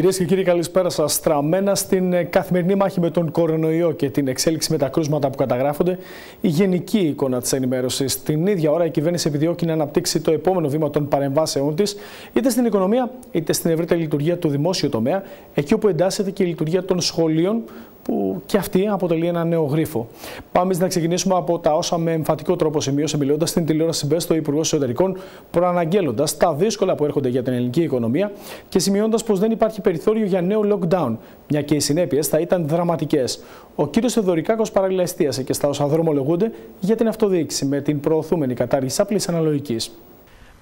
Κυρίες και κύριοι, καλησπέρα σας. Στραμμένα στην ε, καθημερινή μάχη με τον κορονοϊό και την εξέλιξη με τα κρούσματα που καταγράφονται, η γενική εικόνα της ενημέρωσης. Την ίδια ώρα, η κυβέρνηση επιδιώκει να αναπτύξει το επόμενο βήμα των παρεμβάσεών της, είτε στην οικονομία είτε στην ευρύτερη λειτουργία του δημόσιου τομέα, εκεί όπου εντάσσεται και η λειτουργία των σχολείων, που και αυτή αποτελεί ένα νέο γρίφο. Πάμε να ξεκινήσουμε από τα όσα με εμφατικό τρόπο σημείωσε μιλώντας στην τηλεόραση Μπέστο το Υπουργό Εσωτερικών, προαναγγέλλοντας τα δύσκολα που έρχονται για την ελληνική οικονομία και σημειώνοντας πως δεν υπάρχει περιθώριο για νέο lockdown, μια και οι συνέπειες θα ήταν δραματικές. Ο κ. Θεοδωρικάκος παράλληλα εστίασε και στα όσα δρομολογούνται για την αυτοδιοίκηση με την προωθούμενη κατάργηση απλής αναλογικής.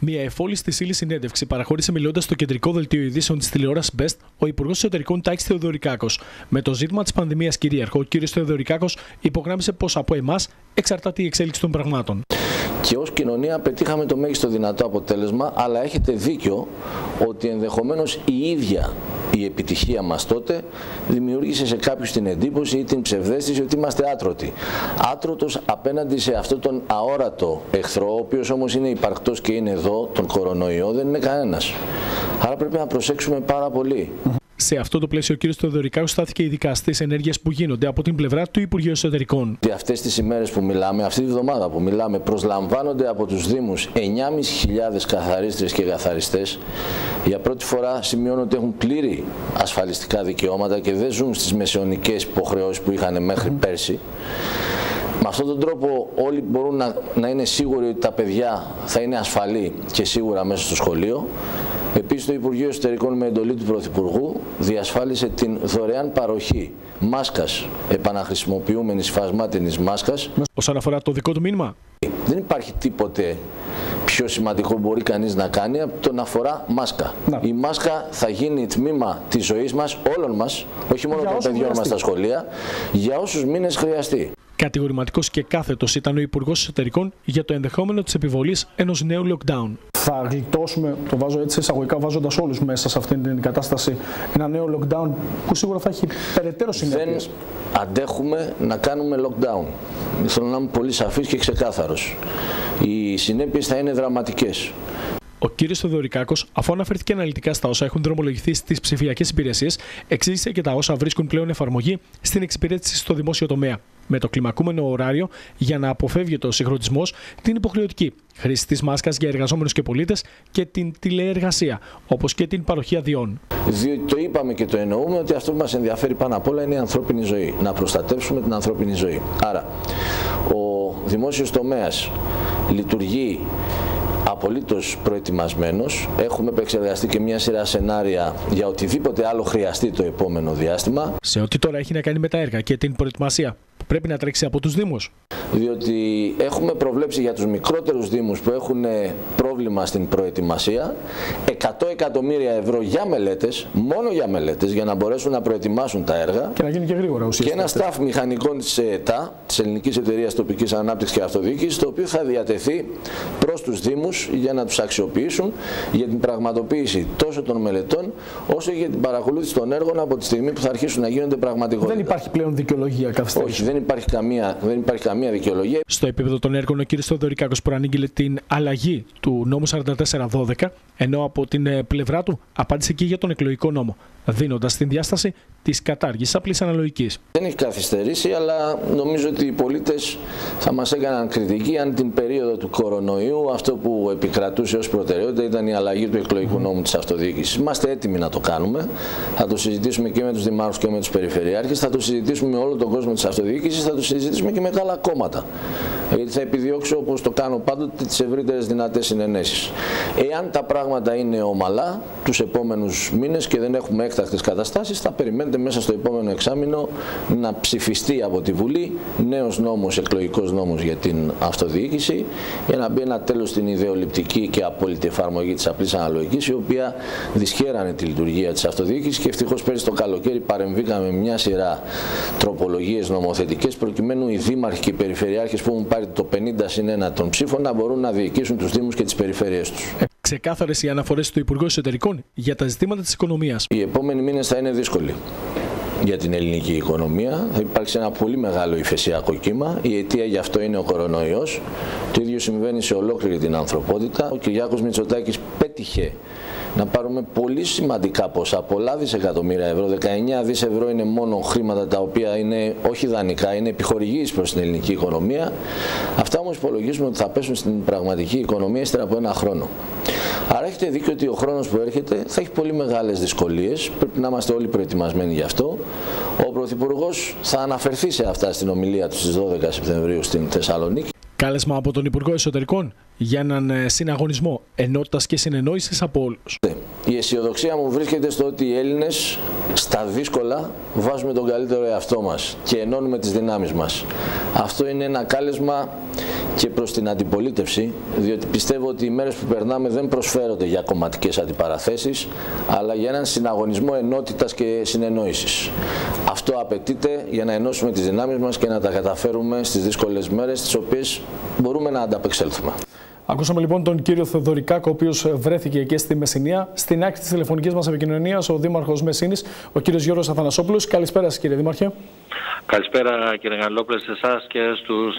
Μια εφόλη στη ύλη συνέντευξη παραχώρησε μιλώντας στο κεντρικό δελτίο ειδήσεων της τηλεόρασης Best ο Υπουργός Εσωτερικών Τάκης Θεοδωρικάκος. Με το ζήτημα της πανδημίας κυρίαρχο, ο κ. Θεοδωρικάκος υπογράμμισε πως από εμάς εξαρτάται η εξέλιξη των πραγμάτων. Και ως κοινωνία πετύχαμε το μέγιστο δυνατό αποτέλεσμα, αλλά έχετε δίκιο ότι ενδεχομένως η ίδια η επιτυχία μας τότε δημιούργησε σε κάποιους την εντύπωση ή την ψευδέστηση ότι είμαστε άτρωτοι. Άτρωτος απέναντι σε αυτόν τον αόρατο εχθρό, ο οποίος όμως είναι υπαρκτός και είναι εδώ, τον κορονοϊό, δεν είναι κανένας. Άρα πρέπει να προσέξουμε πάρα πολύ. Σε αυτό το πλαίσιο, ο κ. Θεοδωρικάκου στάθηκε ειδικά στις ενέργειες που γίνονται από την πλευρά του Υπουργείου Εσωτερικών. Αυτές τις ημέρες που μιλάμε, αυτή τη βδομάδα που μιλάμε, προσλαμβάνονται από τους Δήμους 9.500 καθαρίστρε και καθαριστές. Για πρώτη φορά σημειώνω ότι έχουν πλήρη ασφαλιστικά δικαιώματα και δεν ζουν στις μεσαιωνικές υποχρεώσεις που είχαν μέχρι πέρσι. Με αυτόν τον τρόπο όλοι μπορούν να, να είναι σίγουροι ότι τα παιδιά θα είναι ασφαλή και σίγουρα μέσα στο σχολείο Επίσης το Υπουργείο Εσωτερικών με εντολή του Πρωθυπουργού διασφάλισε την δωρεάν παροχή μάσκας, επαναχρησιμοποιούμενης φασμάτινης μάσκας. Όσον αφορά το δικό του μήνυμα. Δεν υπάρχει τίποτε πιο σημαντικό που μπορεί κανείς να κάνει από το να φορά μάσκα. Η μάσκα θα γίνει τμήμα της ζωής μας, όλων μας, όχι μόνο των παιδιών μας στα σχολεία, για όσους μήνες χρειαστεί. Κατηγορηματικός και κάθετος ήταν ο Υπουργός Εσωτερικών για το ενδεχόμενο της επιβολής ενός νέου lockdown. Θα γλιτώσουμε, το βάζω έτσι εισαγωγικά, βάζοντας όλους μέσα σε αυτήν την κατάσταση, ένα νέο lockdown που σίγουρα θα έχει περαιτέρω συνέπειες. Δεν αντέχουμε να κάνουμε lockdown. Θέλω να είμαι πολύ σαφής και ξεκάθαρος. Οι συνέπειες θα είναι δραματικές. Ο κ. Θεοδωρικάκος, αφού αναφέρθηκε αναλυτικά στα όσα έχουν δρομολογηθεί στις ψηφιακές υπηρεσίες, εξήγησε και τα όσα βρίσκουν πλέον εφαρμογή στην εξυπηρέτηση στο δημόσιο τομέα. Με το κλιμακούμενο ωράριο για να αποφεύγει το συγχρονισμός, την υποχρεωτική χρήση της μάσκας για εργαζόμενους και πολίτες και την τηλεεργασία, όπως και την παροχή αδειών. Διότι το είπαμε και το εννοούμε ότι αυτό που μας ενδιαφέρει πάνω απ' όλα είναι η ανθρώπινη ζωή. Να προστατεύσουμε την ανθρώπινη ζωή. Άρα, ο δημόσιος τομέας λειτουργεί απολύτως προετοιμασμένος. Έχουμε επεξεργαστεί και μια σειρά σενάρια για οτιδήποτε άλλο χρειαστεί το επόμενο διάστημα. Σε ό,τι τώρα έχει να κάνει με τα έργα και την προετοιμασία πρέπει να τρέξει από τους Δήμους. Διότι έχουμε προβλέψει για τους μικρότερους Δήμους που έχουν πρόβλημα στην προετοιμασία 100 εκατομμύρια ευρώ για μελέτες, μόνο για μελέτες, για να μπορέσουν να προετοιμάσουν τα έργα. Και να γίνει και γρήγορα ουσιαστικά. Και ένα staff μηχανικών της ΕΤΑ, της Ελληνικής Εταιρείας Τοπικής Ανάπτυξης και Αυτοδιοίκησης, το οποίο θα διατεθεί προς τους Δήμους για να τους αξιοποιήσουν για την πραγματοποίηση τόσο των μελετών όσο και για την παρακολούθηση των έργων από τη στιγμή που θα αρχίσουν να γίνονται πραγματικότητα. Δεν υπάρχει πλέον δικαιολογία καθυστέρηση. Όχι, δεν υπάρχει καμία, δεν υπάρχει καμία δικαιολογία. Στο επίπεδο των έργων, ο κ. Θεοδωρικάκος προανήγγειλε την αλλαγή του νόμου 4412, ενώ από την ε, πλευρά του απάντησε και για τον εκλογικό νόμο, δίνοντας την διάσταση της κατάργησης απλής αναλογικής. Δεν έχει καθυστερήσει, αλλά νομίζω ότι οι πολίτες θα μας έκαναν κριτική αν την περίοδο του κορονοϊού αυτό που επικρατούσε ως προτεραιότητα ήταν η αλλαγή του εκλογικού νόμου της αυτοδιοίκησης. Είμαστε έτοιμοι να το κάνουμε. Θα το συζητήσουμε και με τους δημάρχους και με τους περιφερειάρχες. Θα το συζητήσουμε με όλο τον κόσμο της αυτοδιοίκησης. Θα το συζητήσουμε και με τα άλλα κόμματα. Γιατί θα επιδιώξω όπως το κάνω πάντοτε τις ευρύτερες δυνατές συνενέσεις. Εάν τα πράγματα είναι ομαλά τους επόμενους μήνες και δεν έχουμε έκτακτε καταστάσεις, θα περιμένετε μέσα στο επόμενο εξάμεινο να ψηφιστεί από τη Βουλή νέος νόμος, εκλογικός νόμος για την αυτοδιοίκηση για να μπει ένα τέλος στην ιδεολειπτική και απόλυτη εφαρμογή της απλής αναλογικής η οποία δυσχέρανε τη λειτουργία της αυτοδιοίκησης και ευτυχώς πέρυσι το καλοκαίρι παρεμβήκαμε μια σειρά τροπολογίες νομοθετικές προκειμένου οι δήμαρχοι και οι περιφερειάρχες που έχουν πάρει το 50 συν 1 των ψήφων να μπορούν να διοικήσουν τους Δήμους και τις περιφέρειες τους. Ξεκάθαρες οι αναφορές του Υπουργού Εσωτερικών για τα ζητήματα της οικονομίας. Οι επόμενοι μήνες θα είναι δύσκολοι για την ελληνική οικονομία. Θα υπάρξει ένα πολύ μεγάλο ηφαισιακό κύμα. Η αιτία γι' αυτό είναι ο κορονοϊός. Το ίδιο συμβαίνει σε ολόκληρη την ανθρωπότητα. Ο Κυριάκος Μητσοτάκης πέτυχε να πάρουμε πολύ σημαντικά ποσά, πολλά δισεκατομμύρια ευρώ. 19 δις ευρώ είναι μόνο χρήματα τα οποία είναι όχι δανεικά, είναι επιχορηγήσεις προς την ελληνική οικονομία. Αυτά όμως υπολογίζουμε ότι θα πέσουν στην πραγματική οικονομία ύστερα από ένα χρόνο. Άρα έχετε δίκιο ότι ο χρόνος που έρχεται θα έχει πολύ μεγάλες δυσκολίες. Πρέπει να είμαστε όλοι προετοιμασμένοι γι' αυτό. Ο Πρωθυπουργός θα αναφερθεί σε αυτά στην ομιλία του στις 12 Σεπτεμβρίου στην Θεσσαλονίκη. Κάλεσμα από τον Υπουργό Εσωτερικών για έναν ε, συναγωνισμό ενότητας και συνεννόησης από όλους. Η αισιοδοξία μου βρίσκεται στο ότι οι Έλληνες στα δύσκολα βάζουμε τον καλύτερο εαυτό μας και ενώνουμε τις δυνάμεις μας. Αυτό είναι ένα κάλεσμα και προς την αντιπολίτευση, διότι πιστεύω ότι οι μέρες που περνάμε δεν προσφέρονται για κομματικές αντιπαραθέσεις, αλλά για έναν συναγωνισμό ενότητας και συνεννόησης. Αυτό απαιτείται για να ενώσουμε τις δυνάμεις μας και να τα καταφέρουμε στις δύσκολες μέρες, τις οποίες μπορούμε να ανταπεξέλθουμε. Ακούσαμε λοιπόν τον κύριο Θεοδωρικάκο, ο οποίος βρέθηκε εκεί στη Μεσσηνία. Στην άκρη της τηλεφωνικής μας επικοινωνίας, ο Δήμαρχος Μεσίνη, ο κύριος Γιώργος Αθανασόπουλος. Καλησπέρα σας, κύριε Δήμαρχε. Καλησπέρα, κύριε Γαλλόπλε, σε εσάς και στους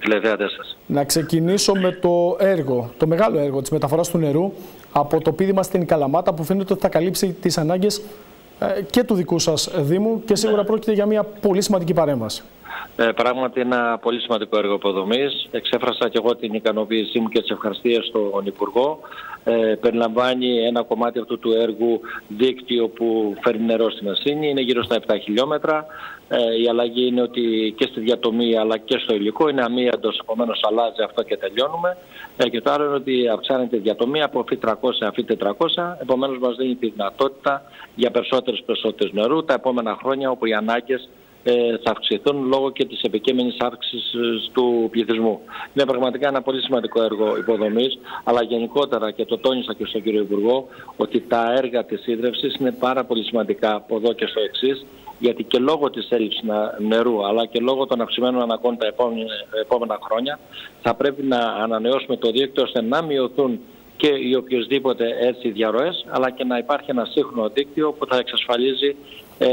τηλεδέατε σας. Να ξεκινήσω με το έργο, το μεγάλο έργο της μεταφοράς του νερού από το πίδημα στην Καλαμάτα, που φαίνεται ότι θα καλύψει τις ανάγκες ε, και του δικού σας Δήμου και σίγουρα πρόκειται για μια πολύ σημαντική παρέμβαση. Ε, πράγματι ένα πολύ σημαντικό έργο υποδομής. Εξέφρασα και εγώ την ικανοποίησή μου και τις ευχαριστίες στον Υπουργό. Ε, περιλαμβάνει ένα κομμάτι αυτού του έργου δίκτυο που φέρνει νερό στην Ασύνη. Είναι γύρω στα 7 χιλιόμετρα. Ε, η αλλαγή είναι ότι και στη διατομή αλλά και στο υλικό είναι αμύαντος, επομένως αλλάζει αυτό και τελειώνουμε. Ε, και το άλλο είναι ότι αυξάνεται η διατομή από αφή 300 αφή 400. Επομένως μας δίνει τη δυνατότητα για περισσότερες ποσότητες νερού τα επόμενα χρόνια όπου οι ανάγκες ε, θα αυξηθούν λόγω και της επικείμενης αύξησης ε, του πληθυσμού. Είναι πραγματικά ένα πολύ σημαντικό έργο υποδομής, αλλά γενικότερα και το τόνισα και στον κύριο Υπουργό, ότι τα έργα της ίδρυυσης είναι πάρα πολύ σημαντικά από εδώ και στο εξής, γιατί και λόγω της έλλειψης νερού, αλλά και λόγω των αυξημένων αναγκών τα επόμενα χρόνια, θα πρέπει να ανανεώσουμε το δίκτυο ώστε να μειωθούν και οι οποιοδήποτε έτσι διαρροές, αλλά και να υπάρχει ένα σύγχρονο δίκτυο που θα εξασφαλίζει ε,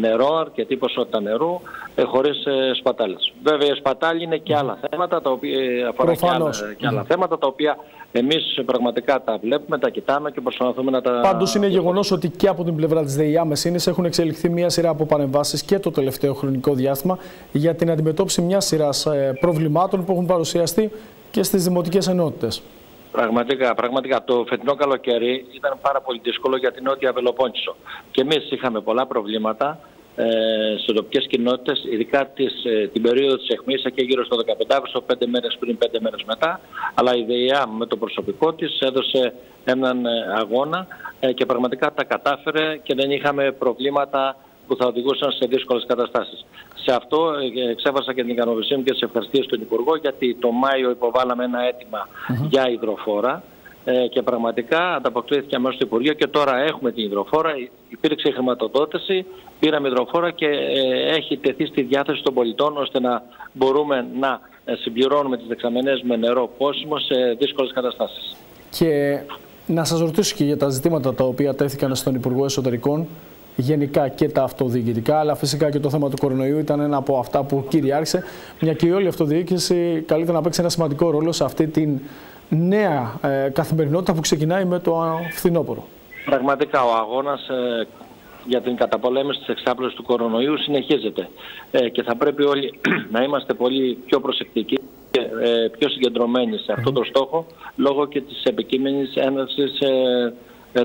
νερό, αρκετή ποσότητα νερού, ε, χωρίς ε, σπατάλες. Βέβαια η σπατάλη είναι και άλλα θέματα, τα οποία ε, αφορά και άλλα, και άλλα θέματα, τα οποία εμείς πραγματικά τα βλέπουμε, τα κοιτάμε και προσπαθούμε να τα... Πάντως είναι γεγονός ότι και από την πλευρά της ΔΕΙΑ Μεσίνης έχουν εξελιχθεί μια σειρά από παρεμβάσεις και το τελευταίο χρονικό διάστημα για την αντιμετώπιση μιας σειράς ε, προβλημάτων που έχουν παρουσιαστεί και στις δημοτικές ενότητες. Πραγματικά, πραγματικά. Το φετινό καλοκαίρι ήταν πάρα πολύ δύσκολο για την Νότια Βελοπόννησο. Και εμείς είχαμε πολλά προβλήματα ε, σε τοπικές κοινότητες, ειδικά τις, ε, την περίοδο της αιχμής, και γύρω στο 15 Αύγουστο, 5 μέρες πριν, 5 μέρες μετά. Αλλά η ΔΕΙΑ με το προσωπικό της έδωσε έναν ε, αγώνα ε, και πραγματικά τα κατάφερε και δεν είχαμε προβλήματα που θα οδηγούσαν σε δύσκολες καταστάσεις. Σε αυτό ε, εξέφρασα και την ικανοποίησή μου και τις ευχαριστίες στον Υπουργό, γιατί το Μάιο υποβάλαμε ένα αίτημα για υδροφόρα ε, και πραγματικά ανταποκρίθηκε αμέσως στο Υπουργείο και τώρα έχουμε την υδροφόρα. Υπήρξε η χρηματοδότηση, πήραμε υδροφόρα και ε, έχει τεθεί στη διάθεση των πολιτών ώστε να μπορούμε να συμπληρώνουμε τις δεξαμενές με νερό πόσιμο σε δύσκολες καταστάσεις. Και να σας ρωτήσω και για τα ζητήματα τα οποία τέθηκαν στον Υπουργό Εσωτερικών γενικά και τα αυτοδιοικητικά, αλλά φυσικά και το θέμα του κορονοϊού ήταν ένα από αυτά που κυριάρχησε, μια και όλη η αυτοδιοίκηση καλείται να παίξει ένα σημαντικό ρόλο σε αυτή την νέα ε, καθημερινότητα που ξεκινάει με το φθινόπωρο. Πραγματικά ο αγώνας ε, για την καταπολέμηση της εξάπλωσης του κορονοϊού συνεχίζεται ε, και θα πρέπει όλοι να είμαστε πολύ πιο προσεκτικοί και ε, πιο συγκεντρωμένοι σε αυτό το στόχο λόγω και της επικείμενης έναρξης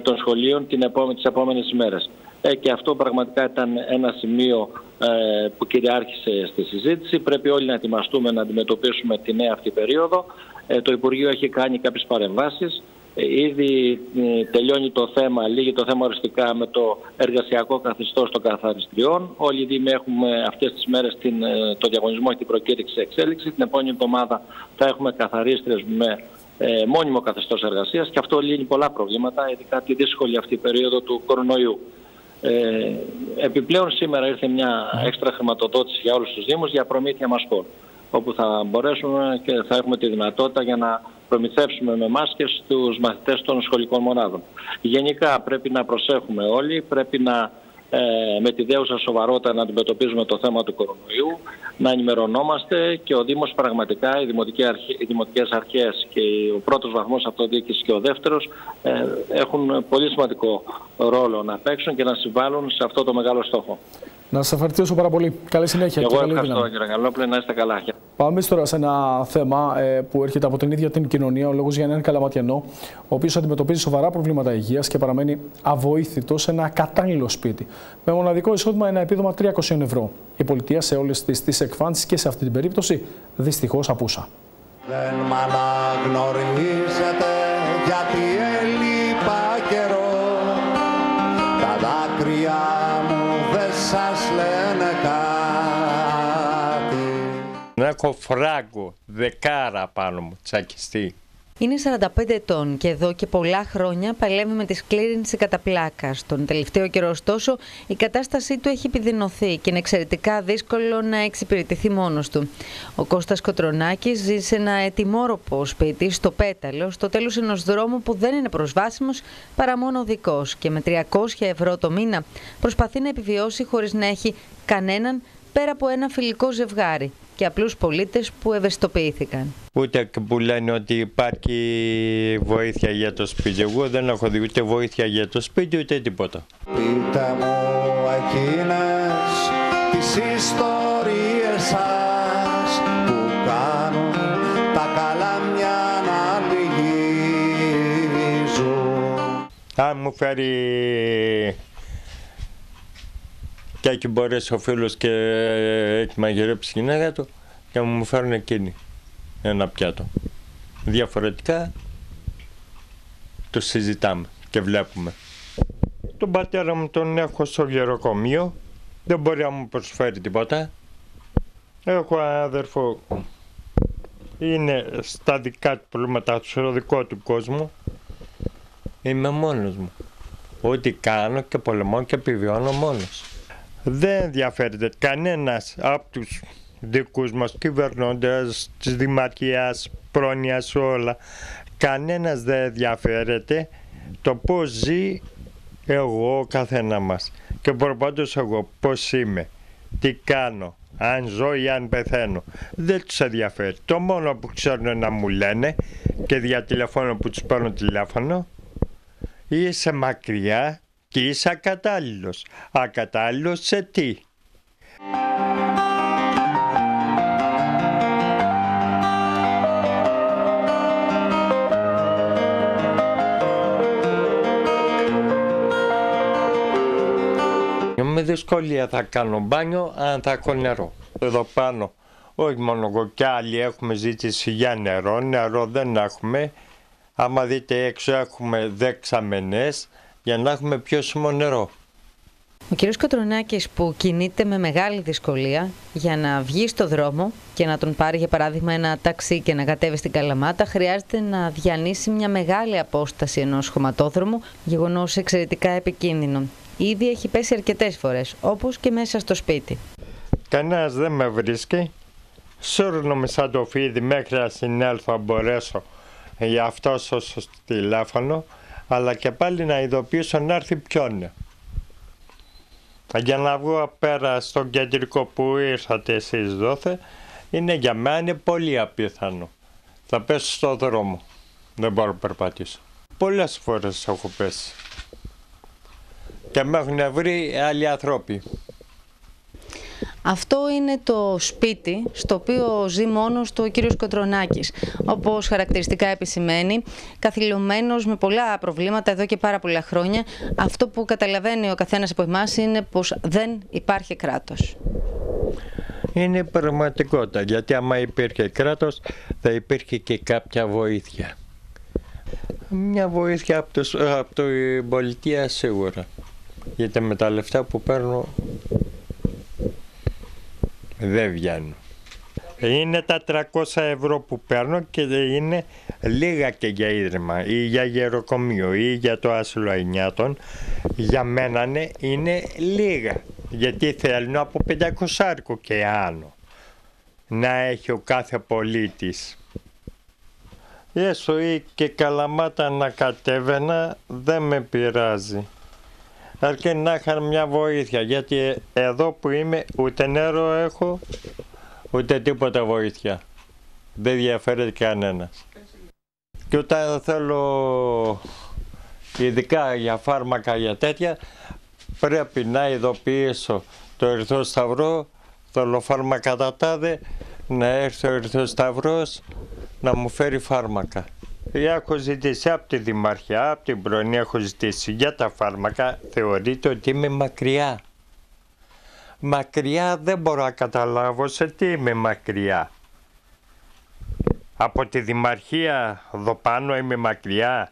των σχολείων την επόμενη, τις επόμενες ημέρες. Ε, και αυτό πραγματικά ήταν ένα σημείο ε, που κυριάρχησε στη συζήτηση. Πρέπει όλοι να ετοιμαστούμε να αντιμετωπίσουμε τη νέα αυτή περίοδο. Ε, το Υπουργείο έχει κάνει κάποιες παρεμβάσεις. Ήδη τελειώνει το θέμα, λύγει το θέμα οριστικά με το εργασιακό καθεστώς των καθαριστριών. Όλοι οι Δήμοι έχουμε αυτές τις μέρες την, το διαγωνισμό και την προκήρυξη εξέλιξης. Την επόμενη εβδομάδα θα έχουμε καθαρίστρες με ε, μόνιμο καθεστώς εργασίας και αυτό λύνει πολλά προβλήματα, ειδικά τη δύσκολη αυτή περίοδο του κορονοϊού. Ε, επιπλέον σήμερα ήρθε μια έξτρα χρηματοδότηση για όλους τους Δήμους για προμήθεια μασκών όπου θα μπορέσουμε και θα έχουμε τη δυνατότητα για να προμηθεύσουμε με μάσκες τους μαθητές των σχολικών μονάδων. Γενικά πρέπει να προσέχουμε όλοι, πρέπει να ε, με τη δέουσα σοβαρότητα να αντιμετωπίζουμε το θέμα του κορονοϊού, να ενημερωνόμαστε και ο Δήμος πραγματικά, οι, οι δημοτικές αρχές και ο πρώτος βαθμός αυτοδιοίκησης και ο δεύτερος ε, έχουν πολύ σημαντικό ρόλο να παίξουν και να συμβάλλουν σε αυτό το μεγάλο στόχο. Να σας ευχαριστήσω πάρα πολύ. Καλή συνέχεια. Εγώ και καλή ευχαριστώ δύναμη. κύριε Καλόπουλε, να είστε καλά. Πάμε τώρα σε ένα θέμα ε, που έρχεται από την ίδια την κοινωνία. Ο λόγος για έναν καλαματιανό, ο οποίος αντιμετωπίζει σοβαρά προβλήματα υγείας και παραμένει αβοήθητος σε ένα κατάλληλο σπίτι. Με μοναδικό εισόδημα ένα επίδομα 300 ευρώ. Η πολιτεία σε όλες τις εκφάνσεις και σε αυτή την περίπτωση δυστυχώς απούσα. Δεν μ' αναγνωρίζετε γιατί έλειπα καιρό Τα δάκρυα μου δεν σας λένε κάτι Έχω φράγκο δεκάρα πάνω μου τσακιστή είναι 45 ετών και εδώ και πολλά χρόνια παλεύει με τη σκλήρινση κατά πλάκα. Τον τελευταίο καιρό, ωστόσο, η κατάστασή του έχει επιδεινωθεί και είναι εξαιρετικά δύσκολο να εξυπηρετηθεί μόνος του. Ο Κώστας Κοτρονάκης ζει σε ένα ετοιμόρροπο σπίτι στο Πέταλο, στο τέλος ενός δρόμου που δεν είναι προσβάσιμος παρά μόνο δικός και με 300 ευρώ το μήνα προσπαθεί να επιβιώσει χωρίς να έχει κανέναν πέρα από ένα φιλικό ζευγάρι και απλούς πολίτες που ευαισθητοποιήθηκαν. Ούτε που λένε ότι υπάρχει βοήθεια για το σπίτι. Εγώ δεν έχω δει ούτε βοήθεια για το σπίτι ούτε τίποτα. Πείτε μου εκείνες τις ιστορίες σας που κάνουν τα καλάμια να λυγίζουν. Αν μου φέρει και έχει μπορέσει ο φίλος και έχει μαγειρέψει η γυναίκα του και μου φέρουν εκείνη ένα πιάτο. Διαφορετικά το συζητάμε και βλέπουμε. Τον πατέρα μου τον έχω στο γεροκομείο, δεν μπορεί να μου προσφέρει τίποτα. Έχω ένα αδερφό, είναι στα δικά του προβλήματα, στο δικό του κόσμο. Είμαι μόνος μου. Ό,τι κάνω και πολεμώ και επιβιώνω μόνος δεν ενδιαφέρεται κανένας από τους δικούς μας κυβερνώντες της Δημαρχίας, πρόνοιας όλα. Κανένας δεν ενδιαφέρεται το πώς ζει εγώ ο καθένα μας. Και προπάντως εγώ πώς είμαι, τι κάνω, αν ζω ή αν πεθαίνω. Δεν τους ενδιαφέρει. Το μόνο που ξέρουν να μου λένε και δια τηλεφώνου που τους παίρνω τηλέφωνο είσαι μακριά και είσαι ακατάλληλος. Ακατάλληλος σε τι; Με δυσκολία θα κάνω μπάνιο αν θα έχω νερό. Εδώ πάνω, όχι μόνο εγώ και άλλοι έχουμε ζήτηση για νερό, νερό δεν έχουμε. Άμα δείτε έξω έχουμε δεξαμενές, για να έχουμε πιο νερό. Ο κ. Κατρονάκης που κινείται με μεγάλη δυσκολία για να βγει στο δρόμο και να τον πάρει για παράδειγμα ένα ταξί και να κατέβει στην Καλαμάτα χρειάζεται να διανύσει μια μεγάλη απόσταση ενός χωματόδρομου, γεγονός εξαιρετικά επικίνδυνο. Ήδη έχει πέσει αρκετές φορές, όπως και μέσα στο σπίτι. Κανένας δεν με βρίσκει. Σούρνομαι σαν το φίδι μέχρι να συνέλθω μπορέσω για αυτό στο τηλέφωνο αλλά και πάλι να ειδοποιήσω να έρθει ποιον. Για να βγω πέρα στο κεντρικό που ήρθατε εσείς δόθε, είναι για μένα πολύ απίθανο. Θα πέσω στο δρόμο. Δεν μπορώ να περπατήσω. Πολλές φορές έχω πέσει. Και με έχουν βρει άλλοι άνθρωποι. Αυτό είναι το σπίτι στο οποίο ζει μόνος του ο κύριος Κοντρονάκης. Όπως χαρακτηριστικά επισημαίνει, καθυλωμένος με πολλά προβλήματα εδώ και πάρα πολλά χρόνια. Αυτό που καταλαβαίνει ο καθένας από εμάς είναι πως δεν υπάρχει κράτος. Είναι πραγματικότητα, γιατί άμα υπήρχε κράτος θα υπήρχε και κάποια βοήθεια. Μια βοήθεια από, το, από την πολιτεία σίγουρα. Γιατί με τα λεφτά που παίρνω δεν βγαίνουν. Είναι τα 300 ευρώ που παίρνω και είναι λίγα και για ίδρυμα ή για γεροκομείο ή για το άσυλο εννιάτων. Για μένα είναι λίγα γιατί θέλουν από 500 και άνω να έχει ο κάθε πολίτης. Έσω ή και καλαμάτα να κατέβαινα δεν με πειράζει. Αρκεί να είχαν μια βοήθεια. Γιατί εδώ που είμαι ούτε νερό έχω, ούτε τίποτα βοήθεια. Δεν διαφέρεται κανένας. Και όταν θέλω ειδικά για φάρμακα για τέτοια, πρέπει να ειδοποιήσω το Ερυθρό Σταυρό, το φάρμακα τα τάδε, να έρθει ο Ερυθρός Σταυρός να μου φέρει φάρμακα. Έχω ζητήσει από τη Δημαρχία, από την Πρωινή έχω ζητήσει για τα φάρμακα. Θεωρείται ότι είμαι μακριά. Μακριά δεν μπορώ να καταλάβω σε τι είμαι μακριά. Από τη Δημαρχία εδώ πάνω είμαι μακριά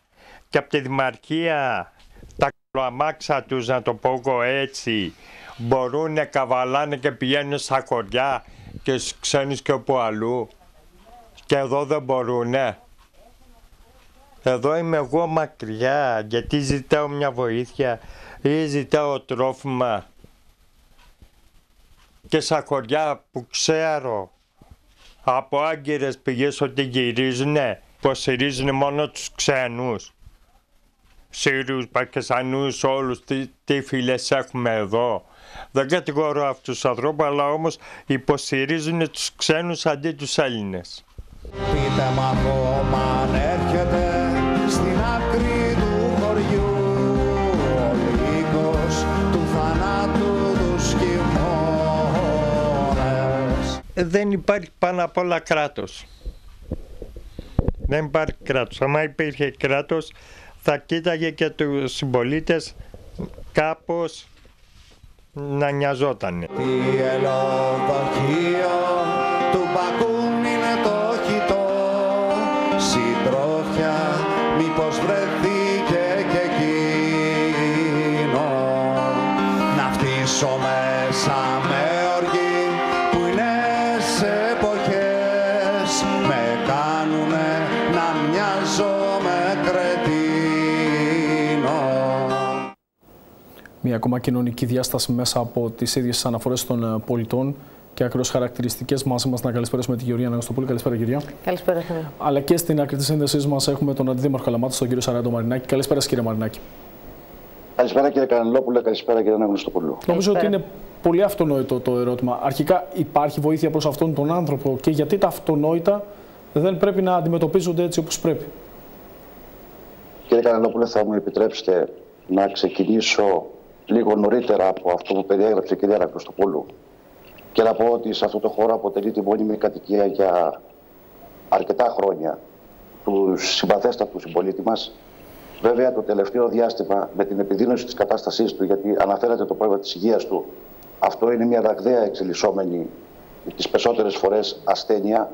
και από τη Δημαρχία τα αμάξα τους, να το πω εγώ έτσι, μπορούν να καβαλάνε και πηγαίνουν στα χωριά και στους ξένους και όπου αλλού. Και εδώ δεν μπορούνε. Εδώ είμαι εγώ μακριά γιατί ζητάω μια βοήθεια ή ζητάω τρόφιμα και στα χωριά που ξέρω από άγκυρες πηγές ότι γυρίζουνε, υποστηρίζουν μόνο τους ξένους. Σύριους, Πακιστανούς, όλους, τι, τι φίλες έχουμε εδώ. Δεν κατηγορώ αυτούς τους ανθρώπους, αλλά όμως υποστηρίζουν τους ξένους αντί τους Έλληνες. Πείτε μ' ακόμα αν έρχεται Δεν υπάρχει πάνω απ' όλα κράτος. Δεν υπάρχει κράτος. Αν υπήρχε κράτος θα κοίταγε και τους συμπολίτες κάπως να νοιαζότανε. Τι ακόμα κοινωνική διάσταση μέσα από τις ίδιες αναφορές των ε, πολιτών και ακριβώ χαρακτηριστικές μαζί μας να καλησπέρισουμε τη Γεωργία Αναγνωστοπούλη. Καλησπέρα, Γεωργία. Καλησπέρα, κύριε. Αλλά και στην άκρη της σύνδεσής μας έχουμε τον Αντιδήμαρχο Καλαμάτα, τον κύριο Σαράντο Μαρινάκη. Καλησπέρα, κύριε Μαρινάκη. Καλησπέρα, κύριε Κανελόπουλε. Καλησπέρα, κύριε Αναγνωστοπούλου. Νομίζω ότι είναι πολύ αυτονόητο το ερώτημα. Αρχικά, υπάρχει βοήθεια προς αυτόν τον άνθρωπο και γιατί τα αυτονόητα δεν πρέπει να αντιμετωπίζονται έτσι όπως πρέπει; Κύριε Κανελόπουλε, θα μου επιτρέψετε να ξεκινήσω λίγο νωρίτερα από αυτό που περιέγραψε η κυρία Αναγνωστοπούλου και να πω ότι σε αυτό το χώρο αποτελεί τη μόνιμη κατοικία για αρκετά χρόνια τους συμπαθέστατους συμπολίτη μας. Βέβαια, το τελευταίο διάστημα με την επιδείνωση της κατάστασής του, γιατί αναφέρατε το πρόβλημα της υγείας του, αυτό είναι μια ραγδαία εξελισσόμενη τις περισσότερες φορές ασθένεια.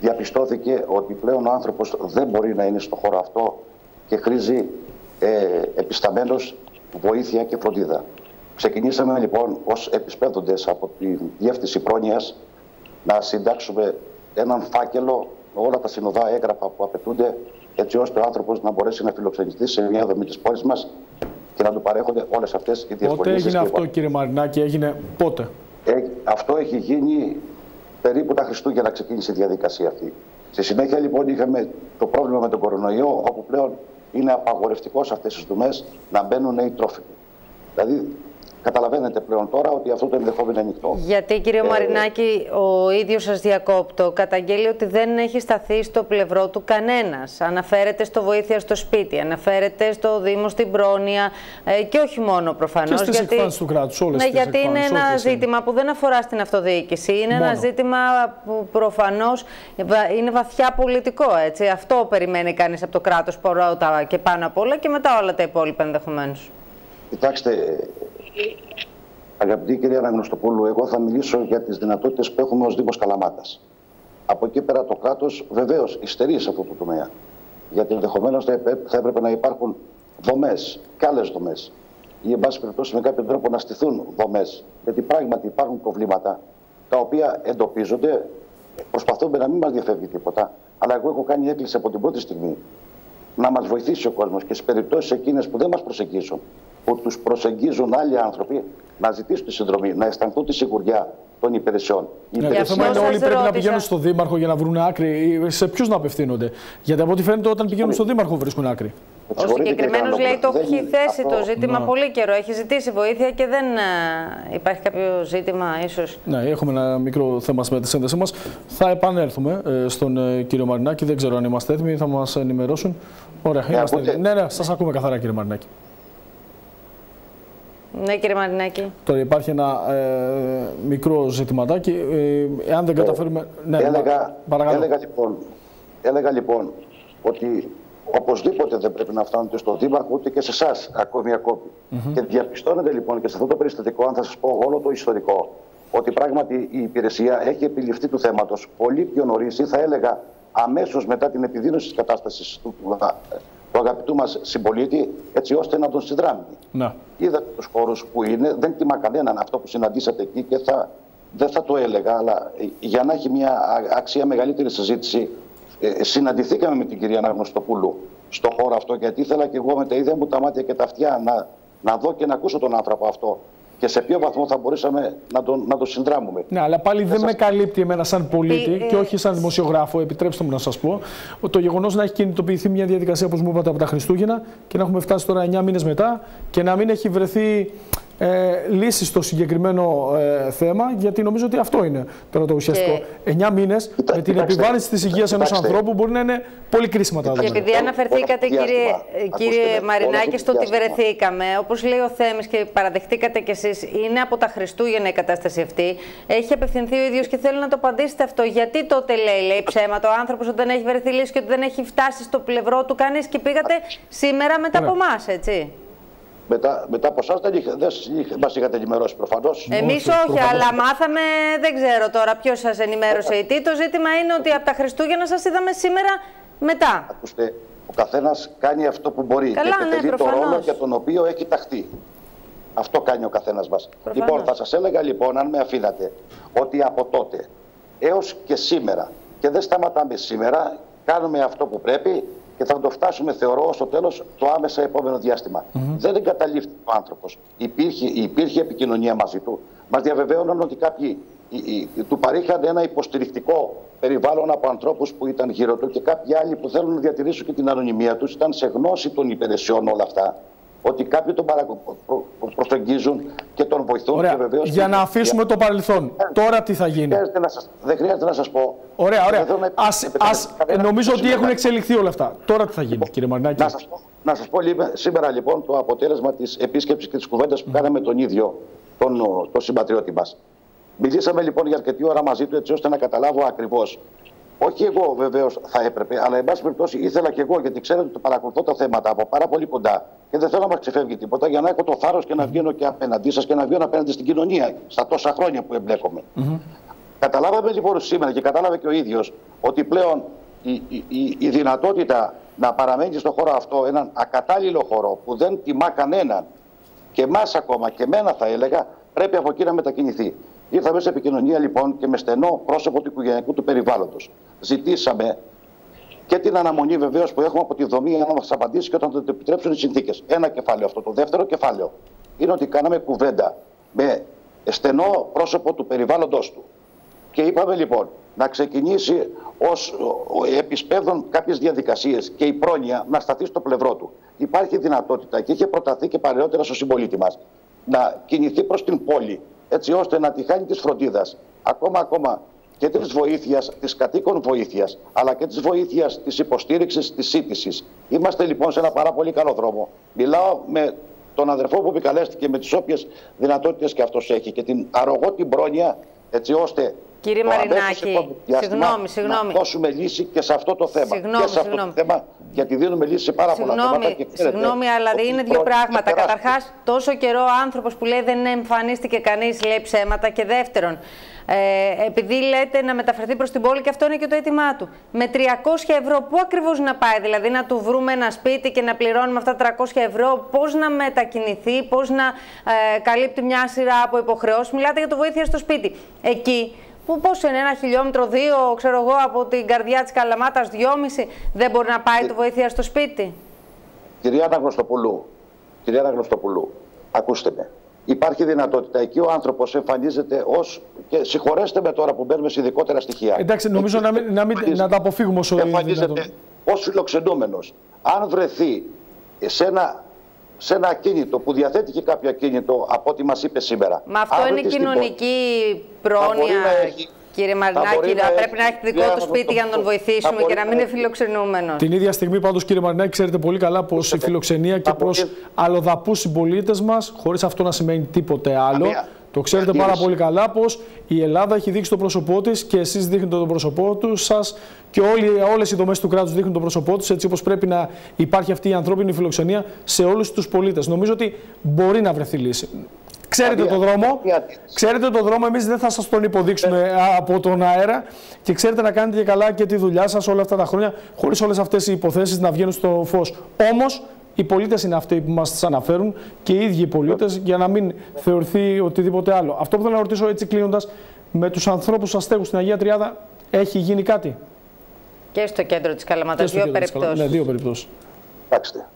Διαπιστώθηκε ότι πλέον ο άνθρωπος δεν μπορεί να είναι στο χώρο αυτό και χρήζει ε, επισταμένος βοήθεια και φροντίδα. Ξεκινήσαμε λοιπόν ως επισπέδοντες από τη Διεύθυνση Πρόνοιας να συντάξουμε έναν φάκελο με όλα τα συνοδά έγγραφα που απαιτούνται έτσι ώστε ο άνθρωπος να μπορέσει να φιλοξενηθεί σε μια δομή της πόλης μας και να του παρέχονται όλες αυτές οι διευκολύνσεις. Πότε έγινε αυτό κύριε Μαρινάκη, έγινε πότε; Ε, αυτό έχει γίνει περίπου τα Χριστούγεννα ξεκίνησε η διαδικασία αυτή. Στη συνέχεια λοιπόν είχαμε το πρόβλημα με τον κορονοϊό όπου πλέον είναι απαγορευτικός σε αυτές τις δομές να μπαίνουν οι τρόφιμοι. Δηλαδή Καταλαβαίνετε πλέον τώρα ότι αυτό το ενδεχόμενο είναι ανοιχτό. Γιατί, κύριε ε, Μαρινάκη, ο ίδιος σας διακόπτω, καταγγέλει ότι δεν έχει σταθεί στο πλευρό του κανένας. Αναφέρεται στο βοήθεια στο σπίτι, αναφέρεται στο Δήμο στην πρόνοια ε, και όχι μόνο προφανώς. Και στις γιατί... του κράτους, όλες ναι, Γιατί είναι ένα ζήτημα που δεν αφορά στην αυτοδιοίκηση. Είναι μόνο. ένα ζήτημα που προφανώς είναι βαθιά πολιτικό. Έτσι. Αυτό περιμένει κανείς από το κράτος πρώτα και πάνω απ' όλα και μετά όλα τα υπόλοιπα ενδεχομένως. Κοιτάξτε, Αγαπητή κυρία Αναγνωστοπούλου, εγώ θα μιλήσω για τις δυνατότητες που έχουμε ως Δήμος Καλαμάτας. Από εκεί πέρα το κράτος βεβαίως υστερεί σε αυτό το τομέα. Γιατί ενδεχομένως θα έπρεπε να υπάρχουν δομές και άλλες δομές. Ή, εν πάση περιπτώσει, με κάποιο τρόπο να στηθούν δομές. Γιατί πράγματι υπάρχουν προβλήματα τα οποία εντοπίζονται. Προσπαθούμε να μην μας διαφεύγει τίποτα. Αλλά εγώ έχω κάνει έκκληση από την πρώτη στιγμή να μας βοηθήσει ο κόσμος και στις περιπτώσεις εκείνες που δεν μας προσεγγίσουν, που τους προσεγγίζουν άλλοι άνθρωποι, να ζητήσουν τη συνδρομή, να αισθανθούν τη σιγουριά των υπηρεσιών. Ναι, το θέμα είναι όλοι πρέπει να πηγαίνουν στο Δήμαρχο για να βρουν άκρη. Σε ποιους να απευθύνονται; Γιατί από ό,τι φαίνεται, όταν πηγαίνουν στο Δήμαρχο βρίσκουν άκρη. Ο συγκεκριμένος λέει το έχει θέσει αυτό... το ζήτημα ναι. πολύ καιρό. Έχει ζητήσει βοήθεια και δεν υπάρχει κάποιο ζήτημα, ίσως. Ναι, έχουμε ένα μικρό θέμα με τη σύνδεσή μας. Θα επανέλθουμε ε, στον ε, κύριο Μαρινάκη. Δεν ξέρω αν είμαστε έτοιμοι, θα μας ενημερώσουν. Ωραία, ναι, είμαστε έτοιμοι. Ναι, ναι, σας ακούμε καθαρά, κύριε Μαρινάκη. Ναι, κύριε Μαρινάκη. Τώρα υπάρχει ένα ε, μικρό ζητηματάκι. Ε, εάν δεν καταφέρουμε. Ναι, έλεγα, έλεγα, λοιπόν, έλεγα λοιπόν ότι οπωσδήποτε δεν πρέπει να φτάνετε στο Δήμαρχο ούτε και σε εσάς ακόμη ακόμη. Mm -hmm. Και διαπιστώνεται λοιπόν και σε αυτό το περιστατικό, αν θα σας πω όλο το ιστορικό, ότι πράγματι η υπηρεσία έχει επιληφθεί του θέματος πολύ πιο νωρίς ή θα έλεγα αμέσως μετά την επιδείνωση της κατάστασης του, του αγαπητού μας συμπολίτη, έτσι ώστε να τον συνδράμει. Να. Είδατε τους χώρους που είναι, δεν τιμά κανέναν αυτό που συναντήσατε εκεί και θα, δεν θα το έλεγα, αλλά για να έχει μια αξία μεγαλύτερη συζήτηση, ε, συναντηθήκαμε με την κυρία Αναγνωστοπούλου στο χώρο αυτό, γιατί ήθελα και εγώ με τα ίδια μου τα μάτια και τα αυτιά να, να δω και να ακούσω τον άνθρωπο αυτό και σε ποιο βαθμό θα μπορούσαμε να τον, να τον συνδράμουμε. Ναι, αλλά πάλι δεν, με καλύπτει εμένα σαν πολίτη ε, και όχι σαν δημοσιογράφο. Επιτρέψτε μου να σας πω το γεγονός να έχει κινητοποιηθεί μια διαδικασία, όπως μου είπατε, από τα Χριστούγεννα και να έχουμε φτάσει τώρα 9 μήνες μετά και να μην έχει βρεθεί ε, λύσεις στο συγκεκριμένο ε, θέμα, γιατί νομίζω ότι αυτό είναι τώρα το ουσιαστικό. Και... 9 μήνες με την επιβάρυνση της υγείας ενός ανθρώπου μπορεί να είναι πολύ κρίσιμα τα δεδομένα. Και επειδή αναφερθήκατε, κύριε, κύριε Μαρινάκη, στο ότι βρεθήκαμε, όπως λέει ο Θέμης και παραδεχτήκατε κι εσείς, είναι από τα Χριστούγεννα η κατάσταση αυτή. Έχει απευθυνθεί ο ίδιος και θέλω να το απαντήσετε αυτό. Γιατί τότε λέει, λέει ψέματα ο άνθρωπος όταν έχει βρεθεί λύση και ότι δεν έχει φτάσει στο πλευρό του κανείς και πήγατε σήμερα μετά από εμάς, έτσι. Μετά, μετά από εσάς δεν, δεν μας είχατε ενημερώσει προφανώς. Εμείς όχι, αλλά μάθαμε, δεν ξέρω τώρα ποιος σας ενημέρωσε ή τι. Το ζήτημα είναι ότι από τα Χριστούγεννα σας είδαμε σήμερα μετά. Ακούστε, ο καθένας κάνει αυτό που μπορεί Καλά, και επιτελεί ναι, το ρόλο για τον οποίο έχει ταχθεί. Αυτό κάνει ο καθένας μας. Λοιπόν, θα σας έλεγα λοιπόν, αν με αφήνατε, ότι από τότε έως και σήμερα, και δεν σταματάμε σήμερα, κάνουμε αυτό που πρέπει και θα το φτάσουμε, θεωρώ, στο τέλος το άμεσα επόμενο διάστημα. Mm -hmm. Δεν εγκαταλείφθηκε ο άνθρωπος. Υπήρχε, υπήρχε επικοινωνία μαζί του. Μας διαβεβαίωναν ότι κάποιοι του παρήχαν ένα υποστηρικτικό περιβάλλον από ανθρώπους που ήταν γύρω του και κάποιοι άλλοι που θέλουν να διατηρήσουν και την ανωνυμία τους ήταν σε γνώση των υπηρεσιών όλα αυτά ότι κάποιοι τον προσεγγίζουν και τον βοηθούν. Ωραία. Και βεβαίως Για να αφήσουμε το παρελθόν. Τώρα τι θα γίνει; Δεν χρειάζεται να σας πω. Ωραία, ωραία. Ας, ας, νομίζω ότι έχουν εξελιχθεί όλα αυτά. Τώρα τι θα γίνει, λοιπόν, κύριε Μαρινάκη; Να σας πω, να σας πω σήμερα λοιπόν το αποτέλεσμα της επίσκεψης και της κουβέντας που κάναμε τον ίδιο τον, τον συμπατριώτη μας. Μιλήσαμε λοιπόν για αρκετή ώρα μαζί του έτσι ώστε να καταλάβω ακριβώς όχι εγώ βεβαίως θα έπρεπε, αλλά εν πάση περιπτώσει ήθελα και εγώ, γιατί ξέρετε ότι παρακολουθώ τα θέματα από πάρα πολύ κοντά και δεν θέλω να μας ξεφεύγει τίποτα για να έχω το θάρρος και να βγαίνω και απέναντί σας και να βγαίνω απέναντι στην κοινωνία στα τόσα χρόνια που εμπλέκομαι. Mm -hmm. Καταλάβαμε λοιπόν σήμερα και κατάλαβε και ο ίδιος ότι πλέον η, η, η, δυνατότητα να παραμένει στον χώρο αυτό έναν ακατάλληλο χώρο που δεν τιμά κανέναν και εμά ακόμα και εμένα θα έλεγα πρέπει από εκεί να μετακινηθεί. Ήρθαμε σε επικοινωνία λοιπόν και με στενό πρόσωπο του οικογενειακού του περιβάλλοντος. Ζητήσαμε και την αναμονή βεβαίως που έχουμε από τη δομή για να μας απαντήσει και όταν το επιτρέψουν οι συνθήκες. Ένα κεφάλαιο αυτό. Το δεύτερο κεφάλαιο είναι ότι κάναμε κουβέντα με στενό πρόσωπο του περιβάλλοντό του. Και είπαμε λοιπόν να ξεκινήσει ως επισπεύδων κάποιες διαδικασίες και η πρόνοια να σταθεί στο πλευρό του. Υπάρχει δυνατότητα και είχε προταθεί και παλαιότερα στο συμπολίτη μας να κινηθεί προς την πόλη έτσι ώστε να τη χάνει της φροντίδας. Ακόμα, ακόμα και της βοήθειας, της κατοίκων βοήθειας, αλλά και της βοήθειας της υποστήριξης της σύντησης. Είμαστε λοιπόν σε ένα πάρα πολύ καλό δρόμο. Μιλάω με τον αδερφό που επικαλέστηκε με τις όποιες δυνατότητες και αυτός έχει και την αρρωγό την πρόνοια έτσι ώστε Κύριε Μαρινάκη, συγγνώμη, συγγνώμη. Να δώσουμε λύση και σε αυτό το θέμα. Συγγνώμη, και σε αυτό συγγνώμη. το θέμα, γιατί δίνουμε λύση σε πάρα πολλά θέματα. Και συγγνώμη, αλλά είναι δύο πράγματα. Καταρχάς, τόσο καιρό ο άνθρωπος που λέει δεν εμφανίστηκε κανείς, λέει ψέματα. Και δεύτερον, ε, επειδή λέτε να μεταφερθεί προς την πόλη και αυτό είναι και το αίτημά του. Με 300 ευρώ, πού ακριβώς να πάει, δηλαδή να του βρούμε ένα σπίτι και να πληρώνουμε αυτά τα 300 ευρώ, πώς να μετακινηθεί, πώς να ε, καλύπτει μια σειρά από υποχρεώσεις; Μιλάτε για το βοήθεια στο σπίτι. Εκεί που πόσο είναι, ένα χιλιόμετρο, δύο, ξέρω εγώ, από την καρδιά της Καλαμάτας, δυόμιση, δεν μπορεί να πάει το βοήθεια στο σπίτι; Κυρία Αναγνωστοπουλού, κυρία Αναγνωστοπουλού, ακούστε με. Υπάρχει δυνατότητα εκεί ο άνθρωπος εμφανίζεται ως. και συγχωρέστε με τώρα που μπαίνουμε σε ειδικότερα στοιχεία. Εντάξει, νομίζω να, μην, να, μην, να τα αποφύγουμε όσο Εμφανίζεται ως φιλοξενούμενος. Αν βρεθεί σε ένα, σε ένα ακίνητο που διαθέτει και κάποιο ακίνητο από ό,τι μας είπε σήμερα. Μα αυτό είναι κοινωνική πρόνοια, κύριε Μαρινάκη, να πρέπει να έχει δικό του σπίτι για να τον βοηθήσουμε και να μην είναι φιλοξενούμενος. Την ίδια στιγμή, πάντως, κύριε Μαρινάκη, ξέρετε πολύ καλά πως η φιλοξενία και προς αλλοδαπούς συμπολίτες μας, χωρίς αυτό να σημαίνει τίποτε άλλο, το ξέρετε πάρα πολύ καλά πως η Ελλάδα έχει δείξει το πρόσωπό της και εσείς δείχνετε το πρόσωπό του σας και όλες οι δομέ του κράτους δείχνουν το πρόσωπό τους έτσι όπως πρέπει να υπάρχει αυτή η ανθρώπινη φιλοξενία σε όλους τους πολίτες. Νομίζω ότι μπορεί να βρεθεί λύση. Ξέρετε το δρόμο, ξέρετε το δρόμο, εμείς δεν θα σας τον υποδείξουμε ε. από τον αέρα και ξέρετε να κάνετε και καλά και τη δουλειά σας όλα αυτά τα χρόνια χωρίς όλες αυτές οι υποθέσεις να βγαίνουν στο φως. Όμως οι πολίτες είναι αυτοί που μας αναφέρουν και οι ίδιοι οι πολίτες για να μην θεωρηθεί οτιδήποτε άλλο. Αυτό που θέλω να ρωτήσω έτσι κλείνοντας, με τους ανθρώπους που σας στέγουν στην Αγία Τριάδα, έχει γίνει κάτι; Και στο κέντρο της Καλαμάτα, δύο περιπτώσεις. Ναι, δύο περιπτώσεις. Κοιτάξτε,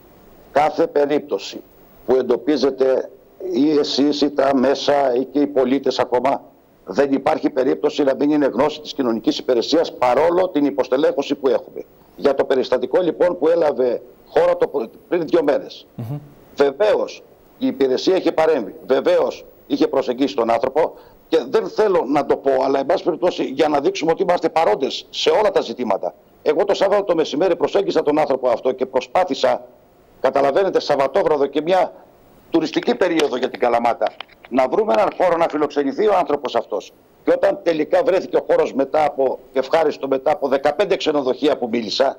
κάθε περίπτωση που εντοπίζετε ή εσείς ή τα μέσα ή και οι πολίτες ακόμα, δεν υπάρχει περίπτωση να μην είναι γνώση της κοινωνικής υπηρεσίας παρόλο την υποστελέχωση που έχουμε. Για το περιστατικό λοιπόν που έλαβε χώρα το, πριν δύο μέρες. Mm -hmm. Βεβαίως η υπηρεσία είχε παρέμβει. Βεβαίως είχε προσεγγίσει τον άνθρωπο και δεν θέλω να το πω, αλλά εν πάση περιπτώσει για να δείξουμε ότι είμαστε παρόντες σε όλα τα ζητήματα. Εγώ το Σάββατο το μεσημέρι προσέγγισα τον άνθρωπο αυτό και προσπάθησα, καταλαβαίνετε, Σαββατόβραδο και μια τουριστική περίοδο για την Καλαμάτα, να βρούμε έναν χώρο να φιλοξενηθεί ο άνθρωπος αυτός. Και όταν τελικά βρέθηκε ο χώρος μετά από, ευχάριστο μετά από 15 ξενοδοχεία που μίλησα,